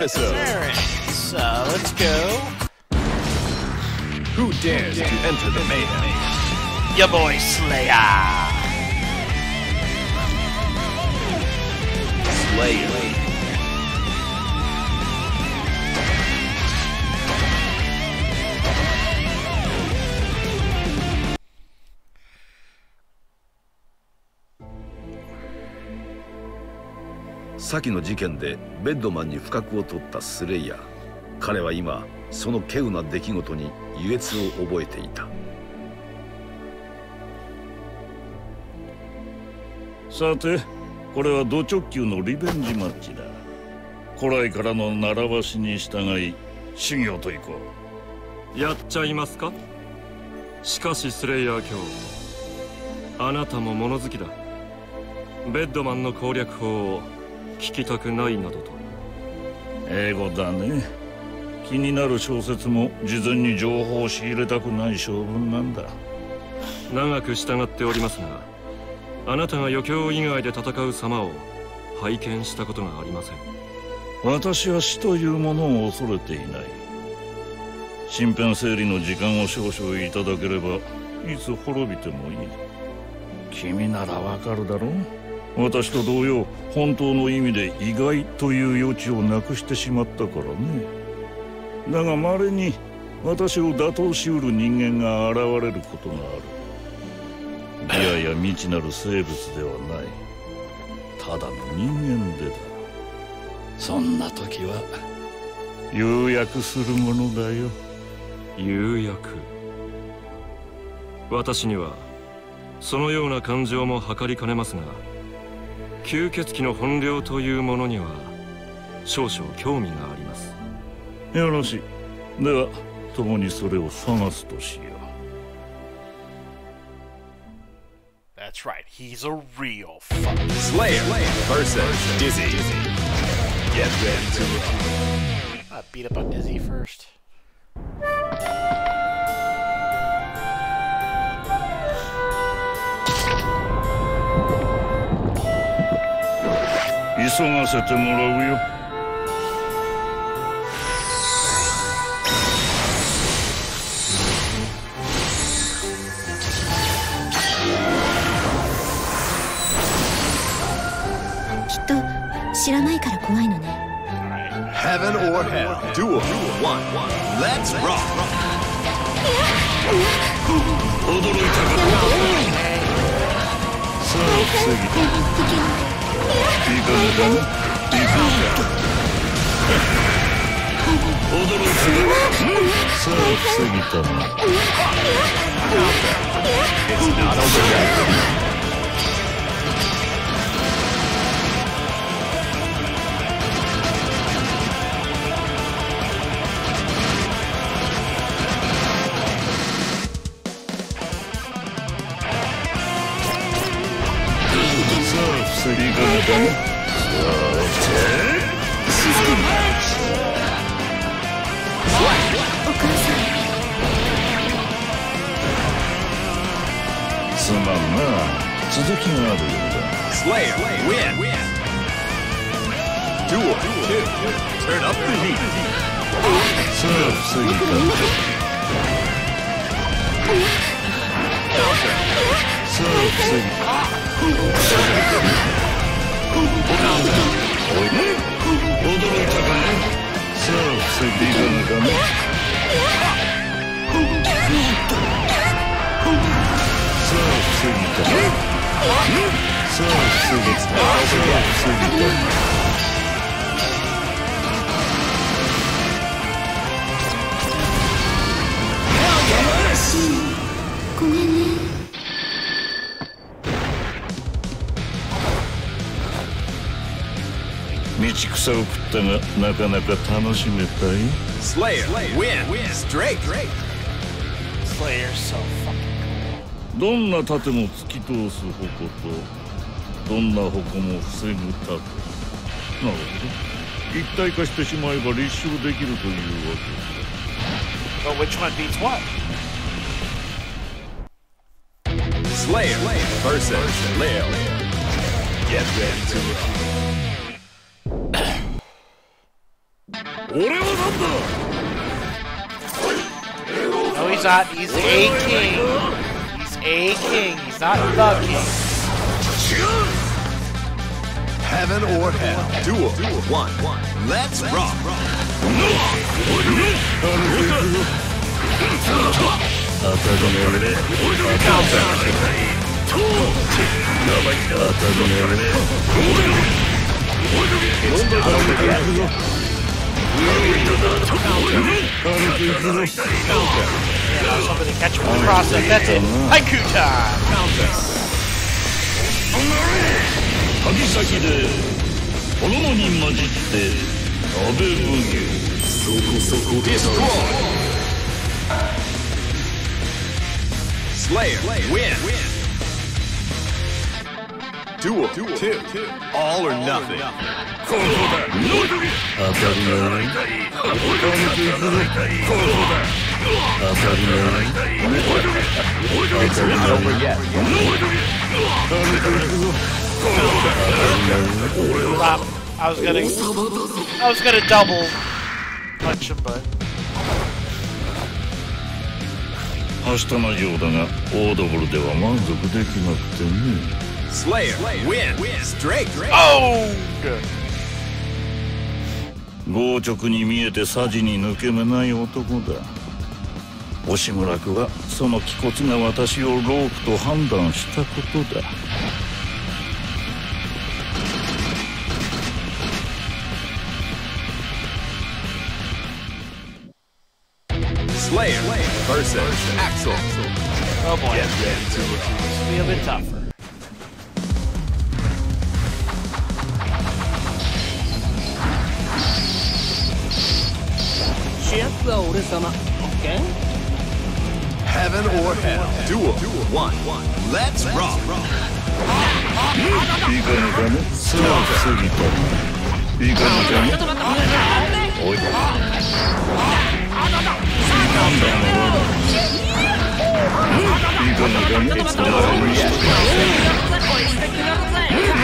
Episode Alright, so let's go. Who dares to enter the mayhem? Your boy. Slayer.「先の事件でベッドマンに不覚を取ったスレイヤー。彼は今その稀有な出来事に優越を覚えていた。さてこれはド直球のリベンジマッチだ。古来からの習わしに従い修行といこやっちゃいますか？しかしスレイヤー卿あなたも物好きだ。ベッドマンの攻略法を聞きたくないなどと。英語だね。気になる小説も事前に情報を仕入れたくない性分なんだ。長く従っておりますがあなたが余興以外で戦う様を拝見したことがありません。私は死というものを恐れていない。身辺整理の時間を少々いただければいつ滅びてもいい。君ならわかるだろう私と同様本当の意味で意外という余地をなくしてしまったからね。だが稀に私を打倒しうる人間が現れることがある。いやや未知なる生物ではない。ただの人間でだ。そんな時は釉薬するものだよ。釉薬。私にはそのような感情も測りかねますが吸血鬼の本領というものには少々興味がありますよろしいでは共にそれを探すとしよう That's right, he's a real fuck. Slayer versus Dizzy. Get ready to rock. I beat up on Dizzy first. 急がせてもらうよきっと知らないから怖いのね Heaven or hell. Duel. One. Let's rock. 驚いたかさあ防ぎたいいかがだいかが驚いたかさあ防ぎたま It's not over yet. すまんな続きがあるようだ Slayer. Win. Duel. Two. Turn up the heat. さあ防ぎかさあ防ぎかねさあ防ぎいかがかなさあ防ぎたさあ防ぎたさあ防ぎた道草を食ったがなかなか楽しめたい？Slayer, どんな盾も突き通す矛とどんな矛も防ぐ盾なるほど一体化してしまえば立証できるというわけス But which one beats what? Slayer versus Lil. Get ready to rock. No, he's not. He's a king. He's a king. He's not the king. Heaven or hell. Duel. One. Let's rock. 当たり前で当たり前で Now somebody catch him with the cross and that's it. Haiku time. Destroy. Slayer. Win. Duel 2. All or nothing. 当たり前当たり前当たり Over 前 yet. Stop. I was gonna. I was gonna double punch him, but 明日のようだがオードブルでは満足できなくてね Slayer, Slayer wins. wins. Drake, Drake. Oh! 傍直に見えてサジに抜け目ない男だ押村楽はその気骨が私をロープと判断したことだスレイヤー VS アクソンは俺様 OK? Heaven or hell. Duel 1. Let's rock. いいかのかねそう防ぎたいいかのかねおいいいかのかねその辺にしとけいい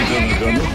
かのかね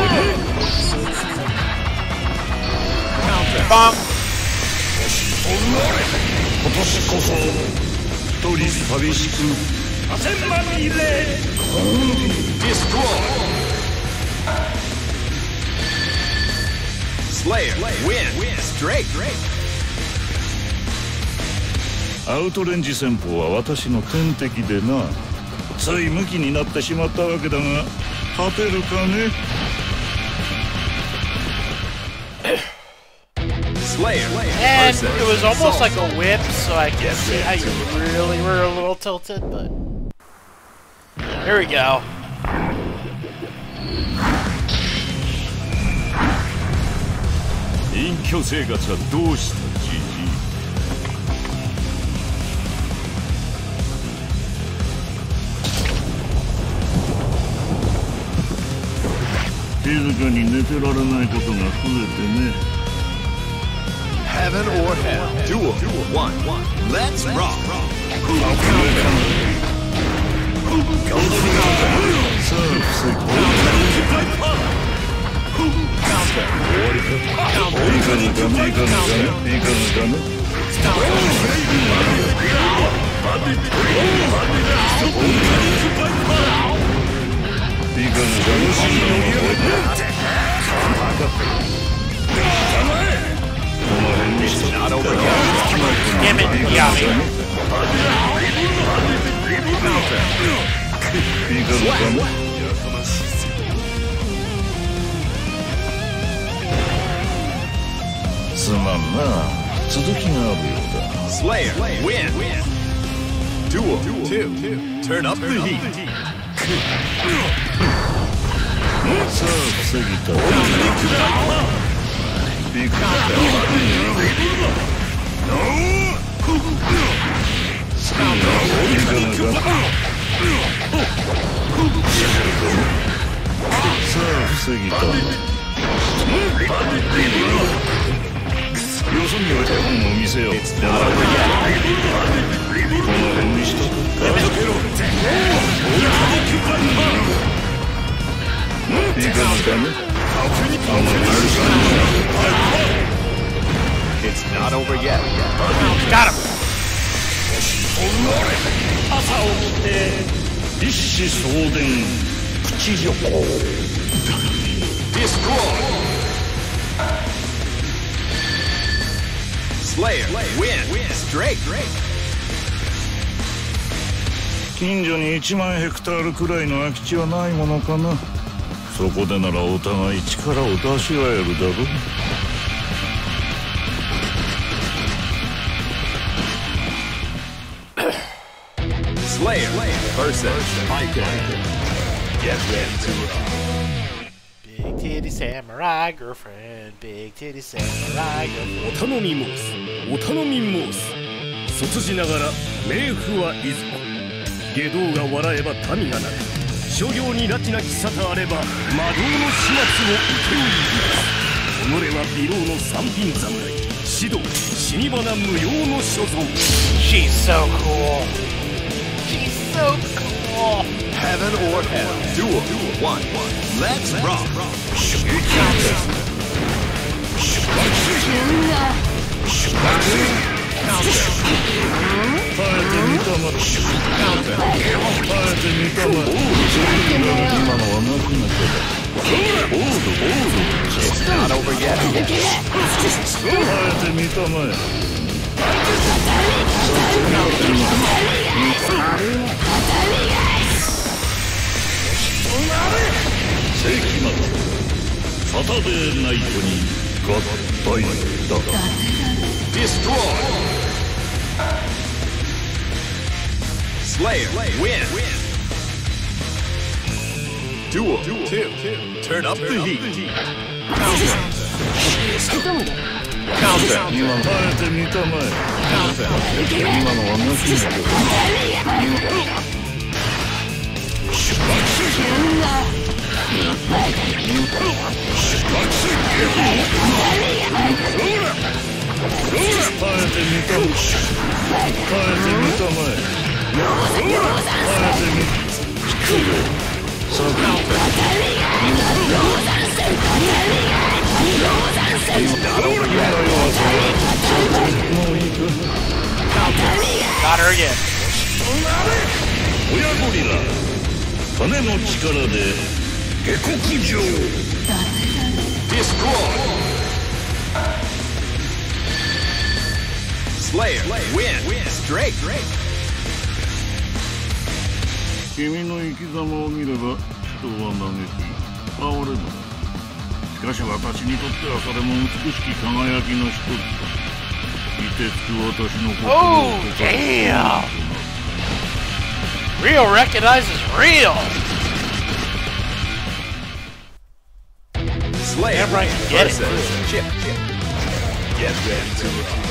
今年こそ一人寂しく Destroy. Slayer win. Straight. アウトレンジ戦法は私の天敵でなついムキになってしまったわけだが勝てるかね？Slayer And versus it was almost Soul. like a whip, so I can see how you really were a little tilted, but. Here we go. 隠居生活はどうしたじじ静かに寝てられないことが増えてね Heaven or hell. Duel 1. Let's rock. さあ防ぎいいか Not over yet. Damn it, Yami. Slayer, win! Duel, two. two. Turn up the heat. Let's go, Sugito. 防ぎたいよそに置いて本を見せようこの辺にしとくかいかのかね。It's not over yet. Got him. 朝起きて一子相伝口旅行 Destroy. Slayer, win. Straight. 近所に1万ヘクタールくらいの空き地はないものかなそこでならお互い力を出し合えるだろう Slayer versus Michael. Get ready to Big titty samurai girlfriend. Big titty samurai girlfriend. お頼み申すお頼み申す卒じながら冥府はいずこ下道が笑えば民がなく諸行に拉致なき沙汰あれば魔道の始末を請け負います己は美老の三品侍指導死に花無用の所蔵 She's so cool. She's so cool. Heaven or hell. Duel. One. Let's rock. 耐えてみた ま耐えてみたま今のはなくなっただオードオード It's not over yet. 耐えてみたまえ世紀末サタデーナイトに合体だ Destroy. Slayer, win. Duel. Two. Turn up the heat. Counter. 今耐えてみたまえ今のはなくなっただ 耐えてみた耐えてみたまえ耐えてみさあもういいか Got her again. 親ゴリラ金の力で下克上 Destroy. Slayer, win. Straight. 君の生き様を見れば人は嘆き哀れだしかし私にとってはそれも美しき輝きの一つだ凍てつく私の心を Oh, 溶かす damn. Real recognizes real. Slayer Damn right, get it. versus Chip. Get ready to rock.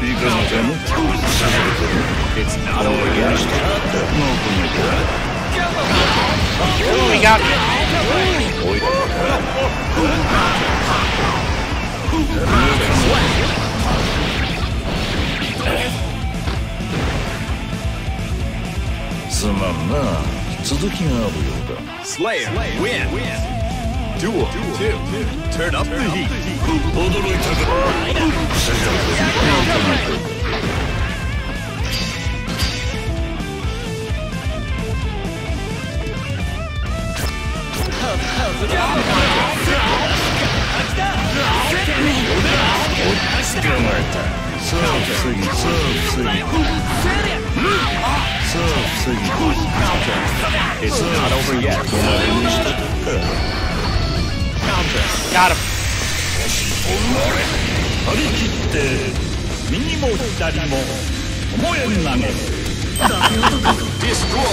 ぎかいかがかこれかねいかがかねいかがかね It's not over yet. もうこのか Ooh, we got it. すまんな続きがあるようだ Slayer, win. Duel. Two. Turn up the heat. 驚いたか捕まえたさあ防ぎさあ防ぎさあ防ぎ It's not over yet. Got him. 張り切って右も左も思え投げ Destroy.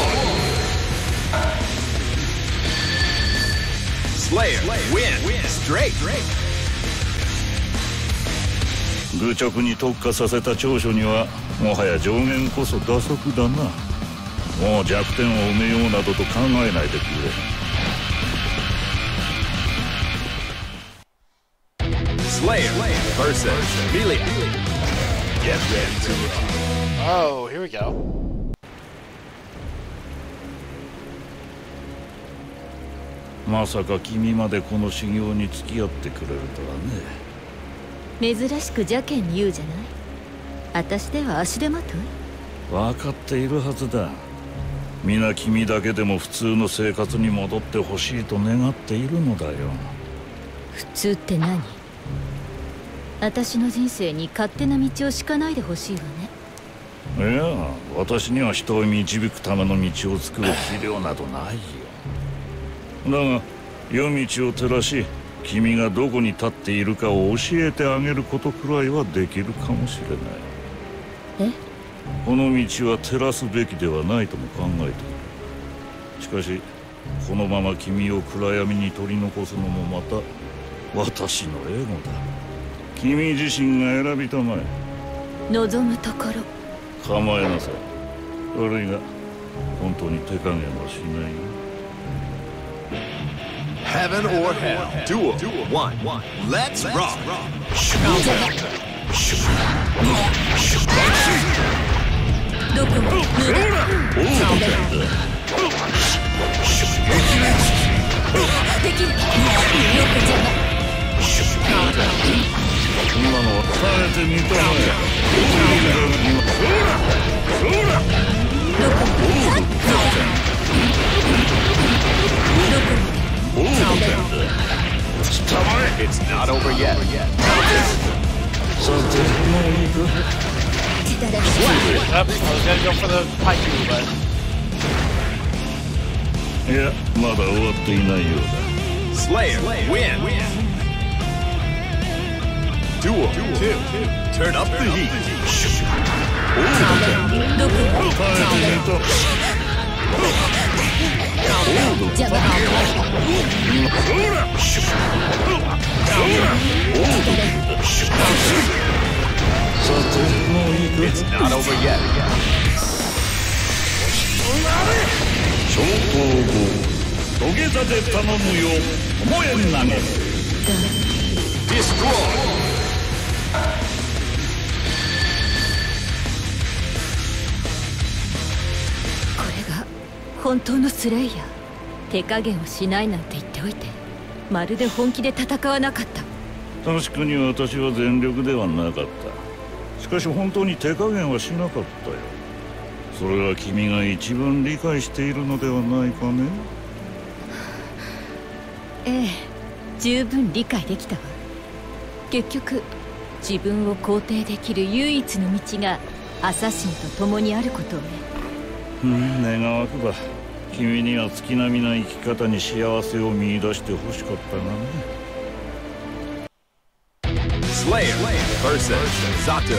Slayer, win, straight. 愚直に特化させた長所にはもはや上限こそ打足だなもう弱点を埋めようなどと考えないでくれ Slayer versus Melia. Get ready to rock. Oh, here we go. まさか君までこの修行に付き合ってくれるとはね珍しく邪険に言うじゃない私では足手まとい分かっているはずだ皆君だけでも普通の生活に戻ってほしいと願っているのだよ普通って何私の人生に勝手な道を敷かないでほしいわね。いや私には人を導くための道を作る器量などないよ。だが夜道を照らし君がどこに立っているかを教えてあげることくらいはできるかもしれない。え？この道は照らすべきではないとも考えている。しかしこのまま君を暗闇に取り残すのもまた私のエゴだ君自身が選びたまえ望むところ構えなさい悪いが本当に手加減はしないよ Heaven or hell. Duel. One. Let's rock. どこも無駄できるよくじゃない今のは耐えてみたまえ It's not over yet. さてもういいか Yep, I was gonna go for the haiku, but いやまだ終わっていないようだ Slayer, win. Duel. Two. Turn up the heat. どこも耐えてみた邪魔さてもういいか It's not over yet. 超攻防土下座で頼むよ巴投げ Destroy. 本当のスレイヤー。手加減をしないなんて言っておいてまるで本気で戦わなかった。確かに私は全力ではなかった。しかし本当に手加減はしなかったよ。それは君が一番理解しているのではないかね。ええ十分理解できたわ。結局自分を肯定できる唯一の道がアサシンと共にあることをね。うん願わくば。君には月並みな生き方に幸せを見出してほしかったがね Slayer versus Zato.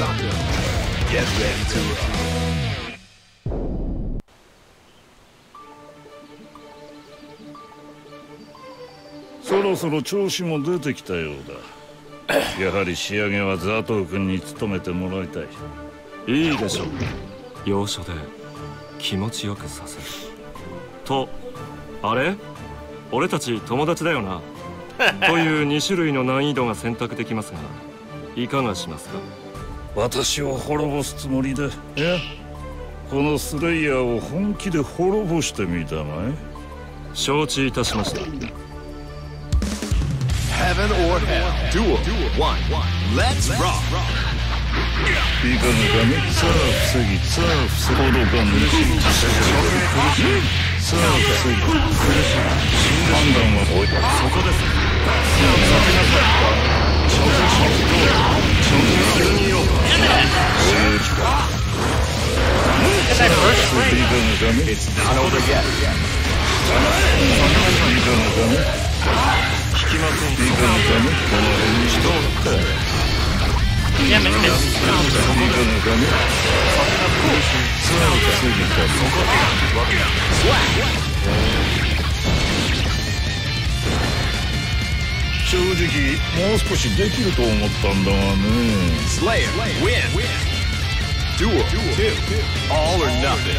Get ready to rock. そろそろ調子も出てきたようだ。(clears throat) やはり仕上げはザトウ君に務めてもらいたい。いいでしょう。要所で気持ちよくさせるとあれ？俺たち友達だよな (laughs) という2種類の難易度が選択できますがいかがしますか？私を滅ぼすつもりでいやこのスレイヤーを本気で滅ぼしてみたまえ承知いたしました Heaven or hell. Duel. One. Let's rock. いかがかねさあ防ぎさあ防ぎほどかぬさあ防ぎ苦しみ判断はおいそこですいかがかね It's not over yet. いかがかね聞きませんいかがかねこの辺にしとく正直もう少しできると思ったんだがね。スレイヤウィンドゥオドゥオオールナフィ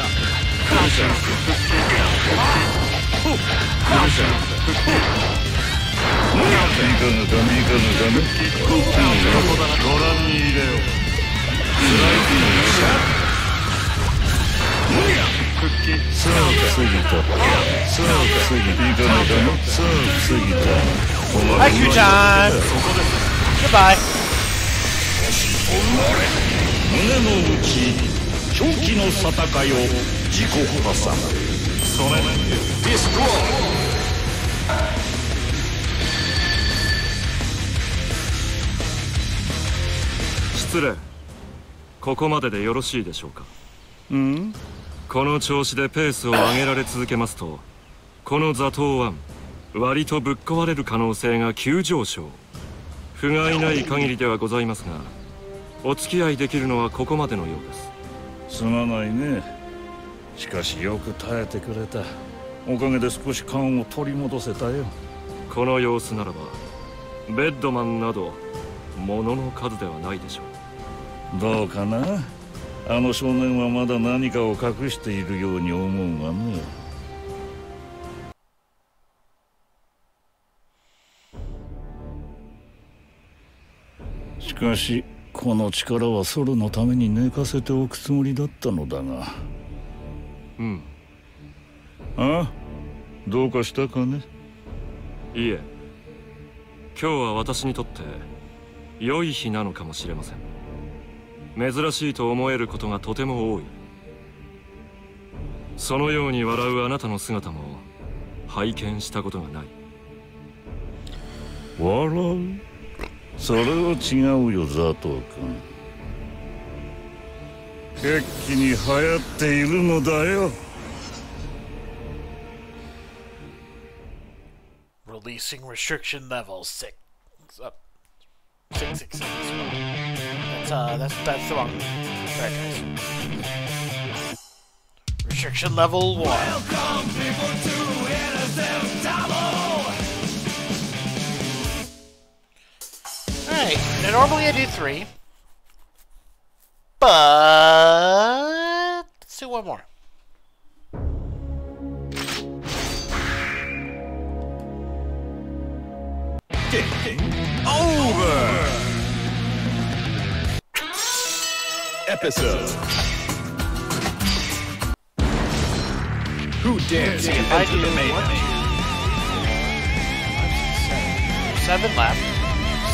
Thank you, John. Goodbye. 胸の内狂気の戦いを自己破産それ Destroy. 失礼。ここまででよろしいでしょうか？うん？この調子でペースを上げられ続けますとこの座頭湾割とぶっ壊れる可能性が急上昇。不甲斐ない限りではございますがお付き合いできるのはここまでのようです。すまないね。しかしよく耐えてくれた。おかげで少し勘を取り戻せたよ。この様子ならばベッドマンなど物の数ではないでしょうどうかな？あの少年はまだ何かを隠しているように思うがね。しかしこの力はソルのために寝かせておくつもりだったのだが。うん。あ？どうかしたかね？いえ。今日は私にとって良い日なのかもしれません珍しいと思えることがとても多いそのように笑うあなたの姿も拝見したことがない笑うそれは違うよザトウ君決起に流行っているのだよ Releasing restriction level six. Up. Six six six. That's uh that's that's the wrong franchise. Restriction level one. Alright, now normally I do three. But let's do one more. Over. Episode. Who dares to enter the main? seven left.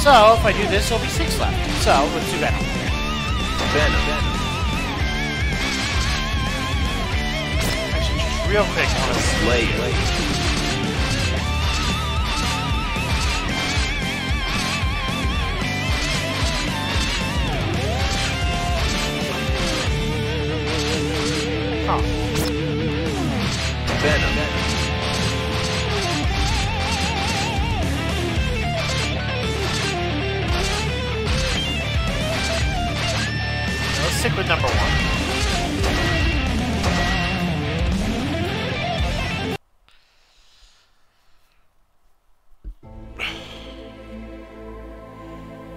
So if I do this, it'll be six left. So let's do Venom. Venom. Actually, just real quick, I want to Slayer.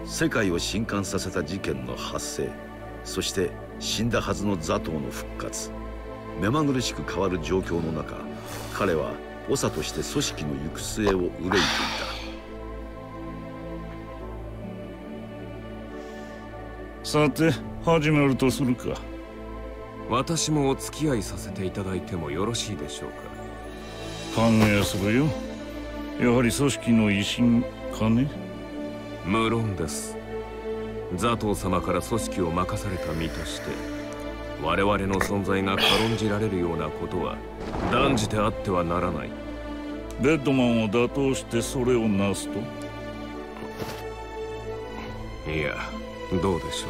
世界を震撼させた事件の発生そして死んだはずのザトウの復活。目まぐるしく変わる状況の中彼は長として組織の行く末を憂いていた。さて始めるとするか。私もお付き合いさせていただいてもよろしいでしょうか。歓迎するよ。やはり組織の威信かね。無論です。ザトウ様から組織を任された身として我々の存在が軽んじられるようなことは断じてあってはならない。ベッドマンを打倒してそれをなすと？いやどうでしょ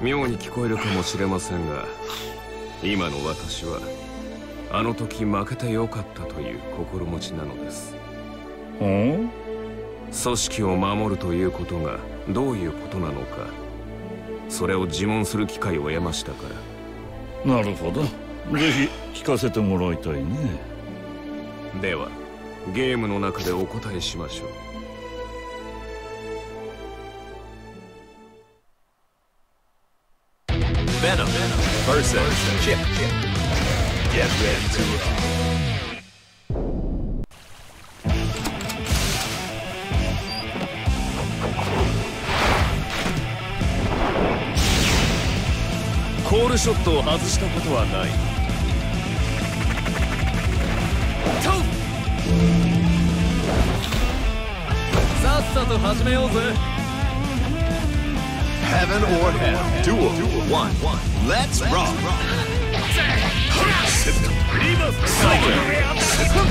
う。妙に聞こえるかもしれませんが今の私はあの時負けてよかったという心持ちなのです。ほう組織を守るということがどういうことなのかそれを自問する機会を得ましたからなるほどぜひ聞かせてもらいたいねではゲームの中でお答えしましょう Venom versus Chip. Get ready to rock. ショットを外したことはないさっさと始めようぜ Heaven or hell. Duel. One. Let's rock. サイド It's not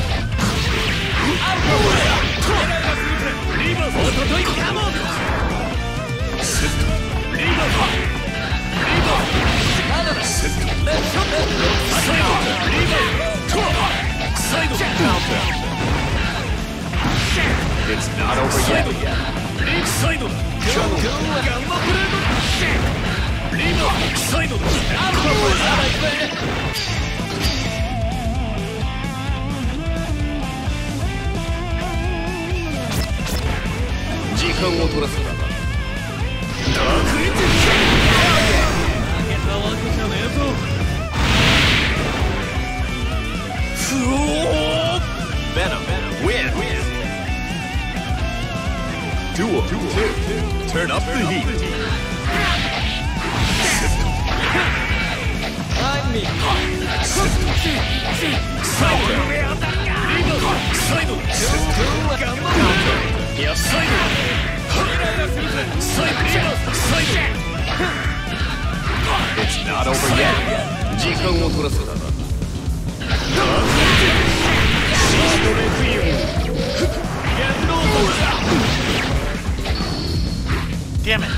over yet. リークサイドだガンマブレードリーバーサイドだ時間を取らせた。者のやフォーベノムウウィンデュオデュオデュオデュオデュ It's not over yet. 時間を取らせたな Damn it.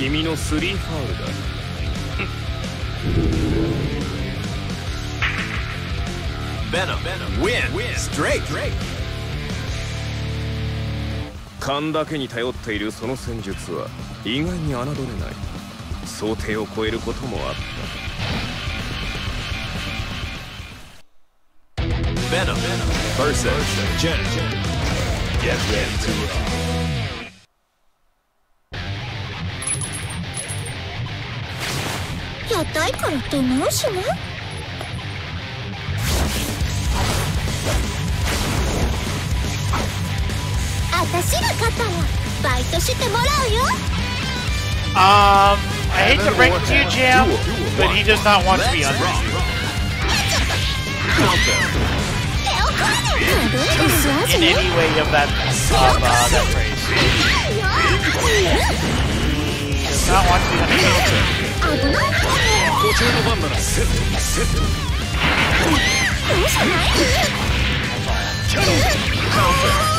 君のスリーファウルだ Venom. Win. Straight. 勘だけに頼っているその戦術は意外に侮れない想定を超えることもあった Venom versus Jen. Get ready to らって直しね私が勝ったらバイトしてもらうよ Um, I hate to break it to you, Jam, but he does not want to be under. 手を組んでる薄味 In ね any way of that, of, uh, that phrase. He does not want to be under. 危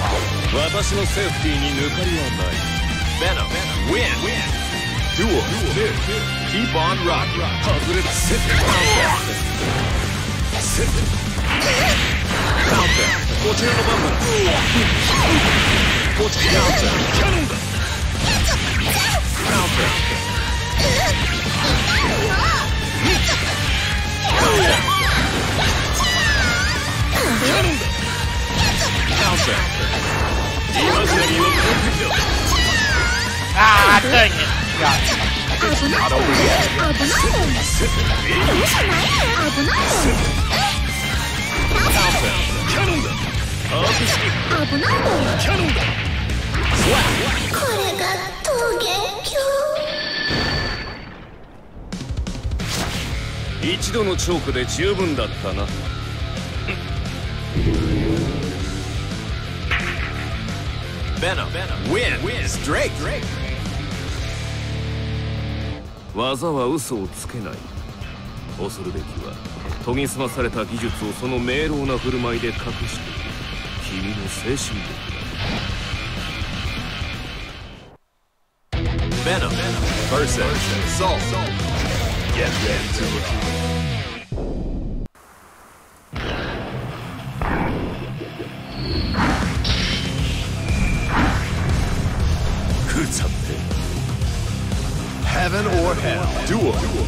私のセーフティーに抜かりはない Venom. Win. Duel. Keep on rocking. 外れだセットセットこちらの番ならこちらキャノンだ ah, dang it, got it. 危ないの危ないのどうしない危ないのキャノンだアーク式危ないのキャノンだこれが桃源郷一度のチョークで十分だったな Venom. Win. Win. 技は嘘をつけない恐るべきは研ぎ澄まされた技術をその明朗な振る舞いで隠している君の精神力だベノム VS ソウルゲットエント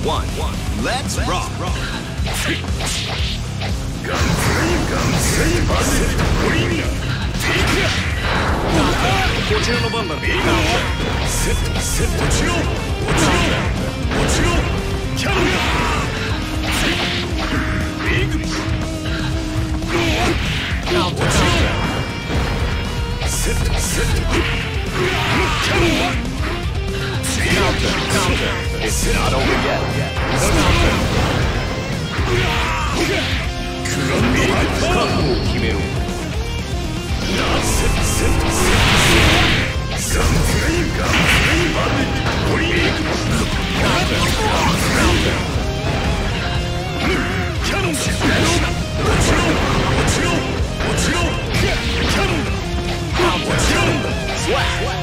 One. One, let's rock. こちらの番だセットセット落ちろ落ちろ落ちろキャノンビッグ落ちろセットセットキャノン Counter. Counter. It's not over yet. Counter. 決めろ「Venom wins. Duel. Two. All or nothing. どうしたセットセット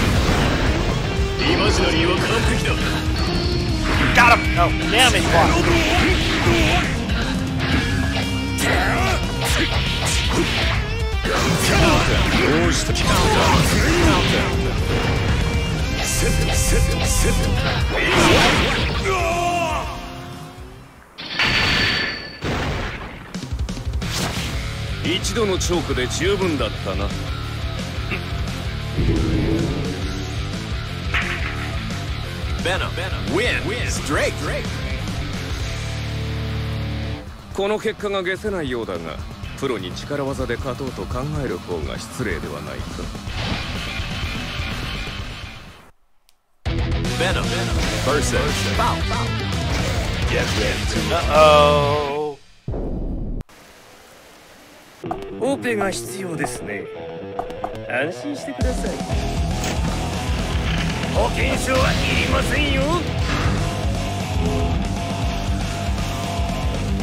Got him! No, damn it, block. どうしたセットセットセッ一度のチョークで十分だったな Venom wins. Straight. この結果が消せないようだがプロに力技で勝とうと考える方が失礼ではないか Venom versus Bow. Get ready to Uh-oh. オペが必要ですね安心してください保険証はいりませんよ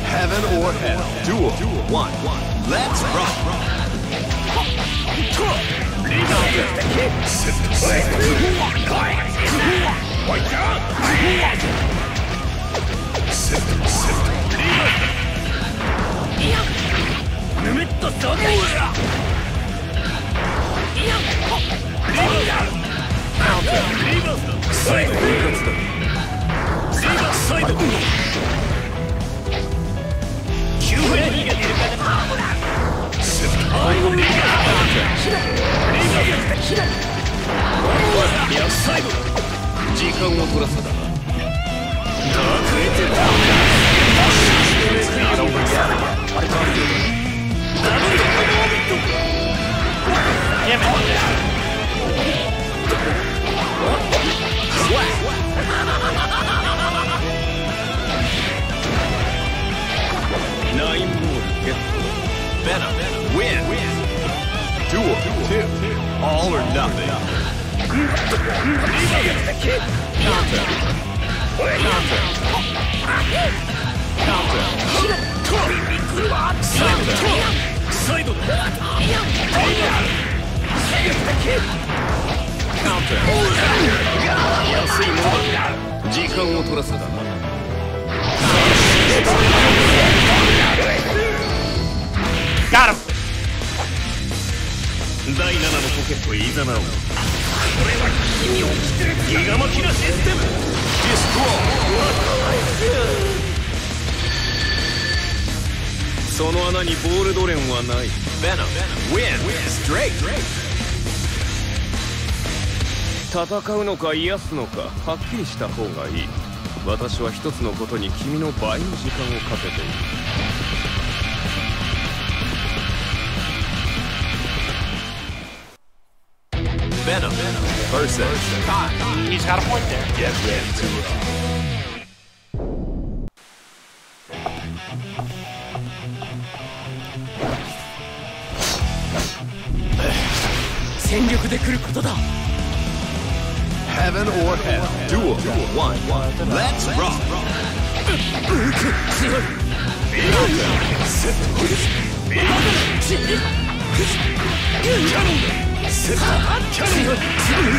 Heaven or Hell. Duel. One. Let's rock. リバースだサイド分割だリバースサイド急変が出るからセットリバースリバーいやサイド時間を取らせたダークエンジェル Not over yet. ダブル Nine ボールゲッ Venom wins. Duel. Two. All or nothing. Counter. Counter. サイドだ Counter. 安いものだ時間を取らせたな Got him! 第7のポケットこれは君を着てるギガマキなシステム Destroy. その穴にボールドレンはない Venom wins. Straight. 戦うのか癒すのかはっきりした方がいい。私は一つのことに君の倍の時間をかけている。Venom. Versus He's got a point there. Get ready to rock. 全力で来ることだ Heaven or hell. Duel. One. Let's rock. 強い強い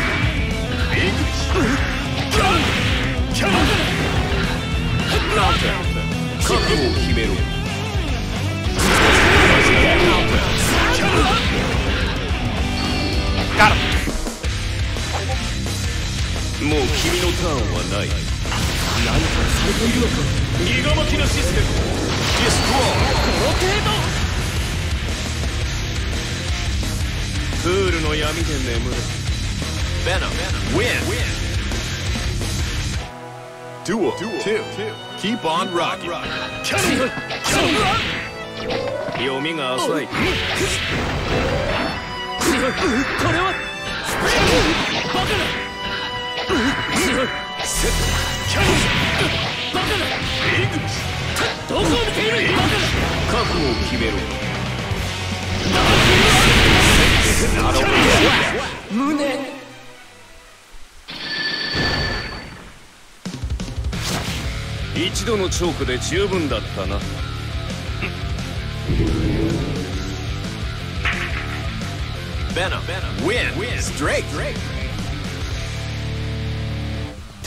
覚悟を決めろ Got him. もう君のターンはない何かされているのかギガ巻きなシステムディスコアこの程度プールの闇で眠れ Venom. Win. Duel. Two. Keep on rocking. 度強い読みが浅いこれはバカだ強いバカだどこを見てい覚悟を決めろ一度のチョークで十分だったな Venom. Win. Straight.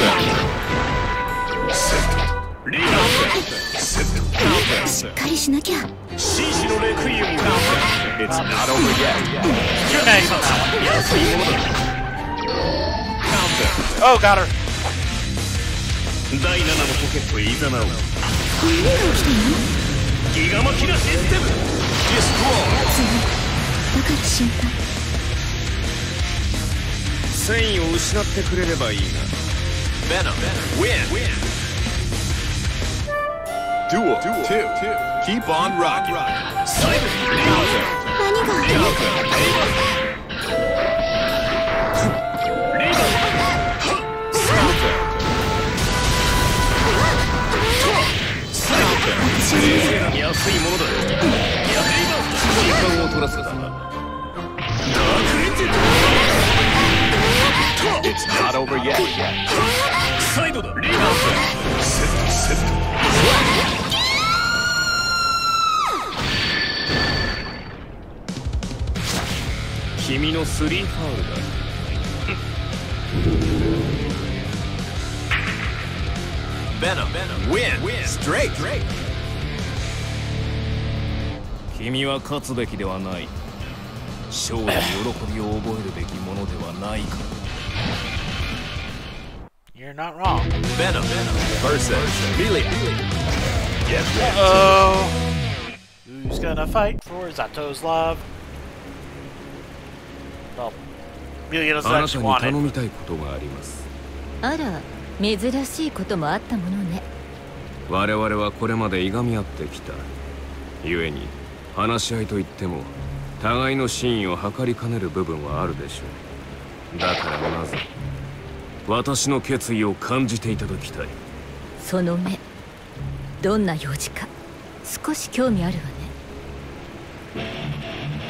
しっかりしなきゃ紳士のレクイエム It's not over yet. Two names on that one. Oh, got her. 第7のポケットへいざなう何が起きたの？ギガ巻きなシステムだから心配繊維を失ってくれればいいが Venom. Win. Win. Duel. Duel. Two. Two. Keep on rocking. 何が安いものだ時間を取らせたな It's not over yet. サイドだ Sit. 君のスリーファウルだ Venom. Win. Straight. 君は勝つべきではない勝利に喜びを覚えるべきものではないから You're not wrong. Venom versus Melia. Get ready. Oh. Who's gonna fight for Zato's love? Well, Melia あ doesn't actually に want 頼 it. あら珍しいこともあったものね我々はこれまでいがみ合ってきた故に話し合いといっても互いの真意を図りかねる部分はあるでしょうだからまず私の決意を感じていただきたいその目どんな用事か少し興味あるわね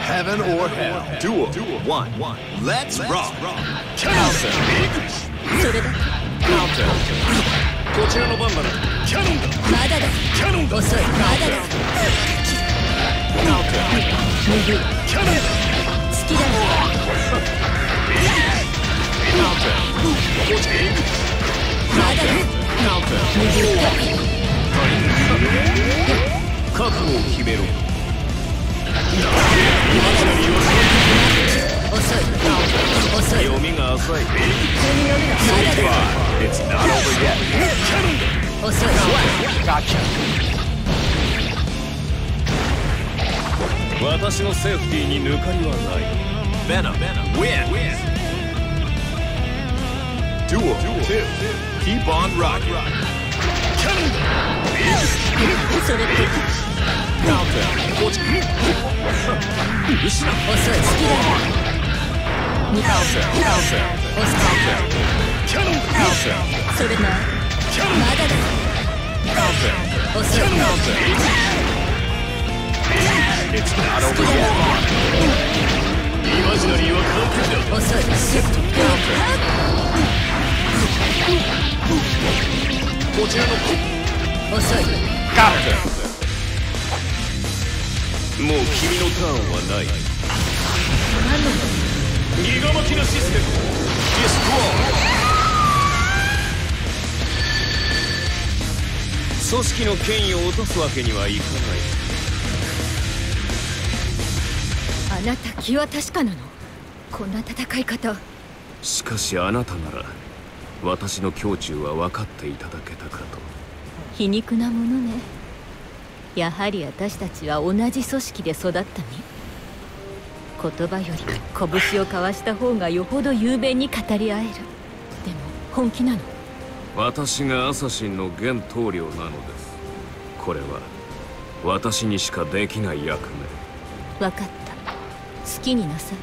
Heaven or hell. Duel. One. Let's rock. Counter. それだ Counter. こちらの番だなキャノンだまだだキャノンだ遅いまだだ Counter. キャノンだ好きだよ Counter. を決めろ私のセーフティーに抜かりはない。Venom, win! Duel. Duel. Two. Keep on rocking. It's not over yet. マジナリーは完璧だ遅いこちらの遅い Got her. もう君のターンはない何なのギガマキなシステム Destroy. 組織の権威を落とすわけにはいかない気は確かなの？こんな戦い方。しかしあなたなら私の胸中は分かっていただけたかと。皮肉なものね。やはり私たちは同じ組織で育った身。言葉より拳を交わした方がよほど雄弁に語り合える。でも本気なの？私がアサシンの現棟梁なのです。これは私にしかできない役分かった好きになさい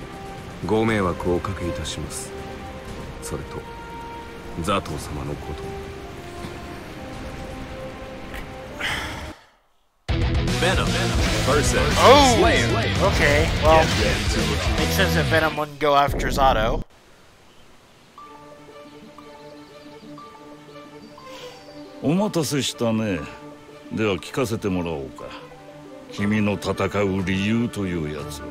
目ご迷惑をおかけいたしますそれとザトウ様のことも Venom versus Oh! Slayer. Okay, well, makes sense that Venom wouldn't go after Zato. お待たせしたねでは聞かせてもらおうか君の戦う理由というやつは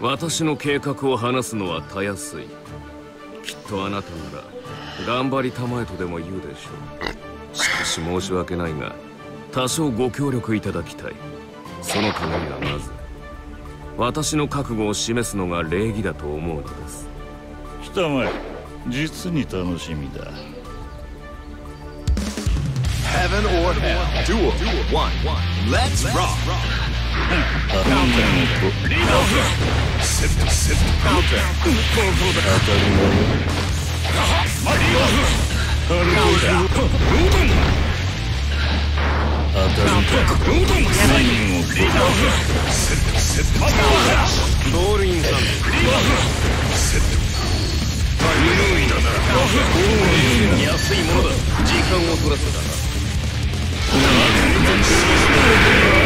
私の計画を話すのはたやすいきっとあなたなら頑張りたまえとでも言うでしょうしかし申し訳ないが多少ご協力いただきたいそのためにはまず私の覚悟を示すのが礼儀だと思うのです来たまえ実に楽しみだ Heaven or hell. Duel. One. Let's rock. 安いものだ時間を取らせたな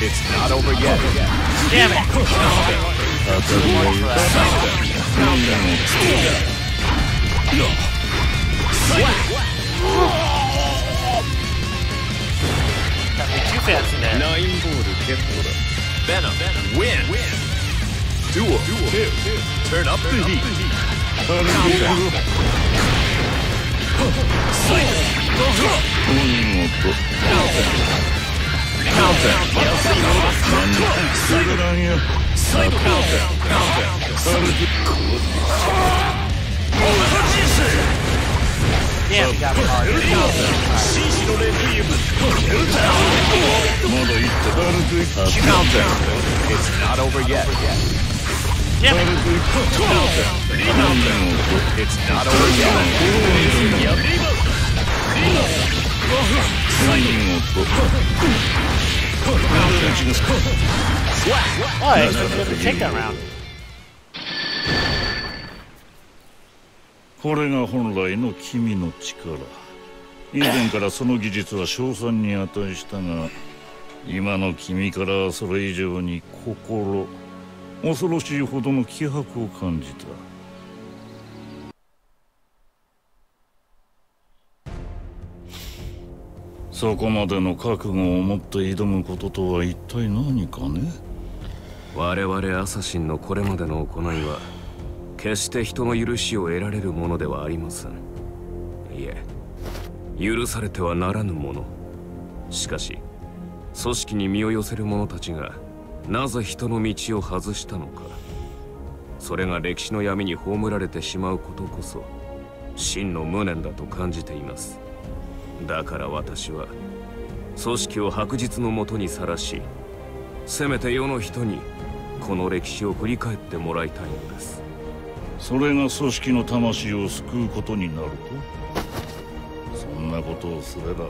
It's not over yet. Damn it! Got me too fancy there. ナインボールゲットだ Venom. Win. Duel. Two. Turn up the heat. Damn, you got hard. Countdown. It's not over yet. Damn it! It's not over yet. Oh, これが本来の君の力以前からその技術は称賛に値したが今の君からそれ以上に心恐ろしい。ほどの気迫を感じたそこまでの覚悟を持って挑むこととは一体何かね？我々アサシンのこれまでの行いは決して人の許しを得られるものではありません。いえ許されてはならぬもの。しかし組織に身を寄せる者たちがなぜ人の道を外したのか。それが歴史の闇に葬られてしまうことこそ真の無念だと感じています。だから私は組織を白日のもとにさらしせめて世の人にこの歴史を振り返ってもらいたいのです。それが組織の魂を救うことになると？そんなことをすれば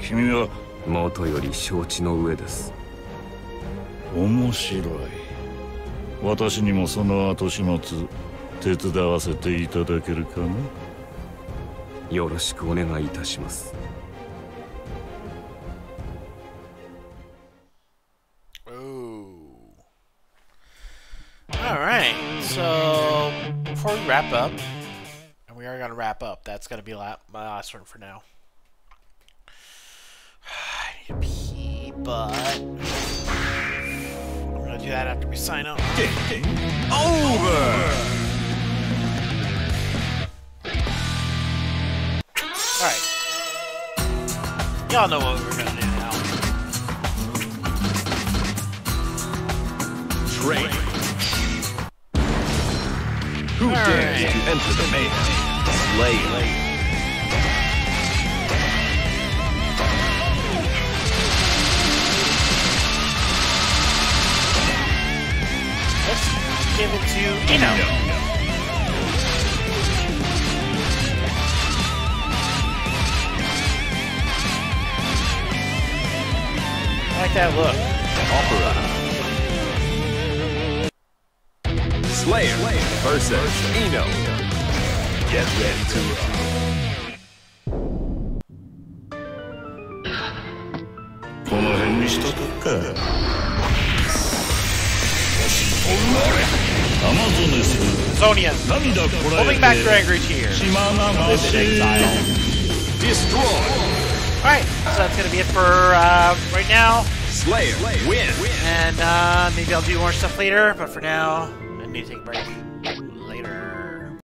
君はもとより承知の上です。面白い。私にもその後始末手伝わせていただけるかな？よろしくお願いいたします so before we wrap up, and we are going to wrap up, that's going to be my last one for now. I need to pee, but I'm going to do that after we sign up. Over! Alright. Y'all know what we're going to do now. Train. Who dares to enter the mayhem? Slayer. Let's give it to Eno. I like that look. Opera. Slayer versus Eno. Get ready to rock. この辺にしとくかアマゾネス Zonian. 涙こらえ Holding back your angry tears. 島流 Live in exile. Destroy. Alright, so that's gonna be it for uh, right now. Slayer win. And uh, maybe I'll do more stuff later, but for now, I need to take a break.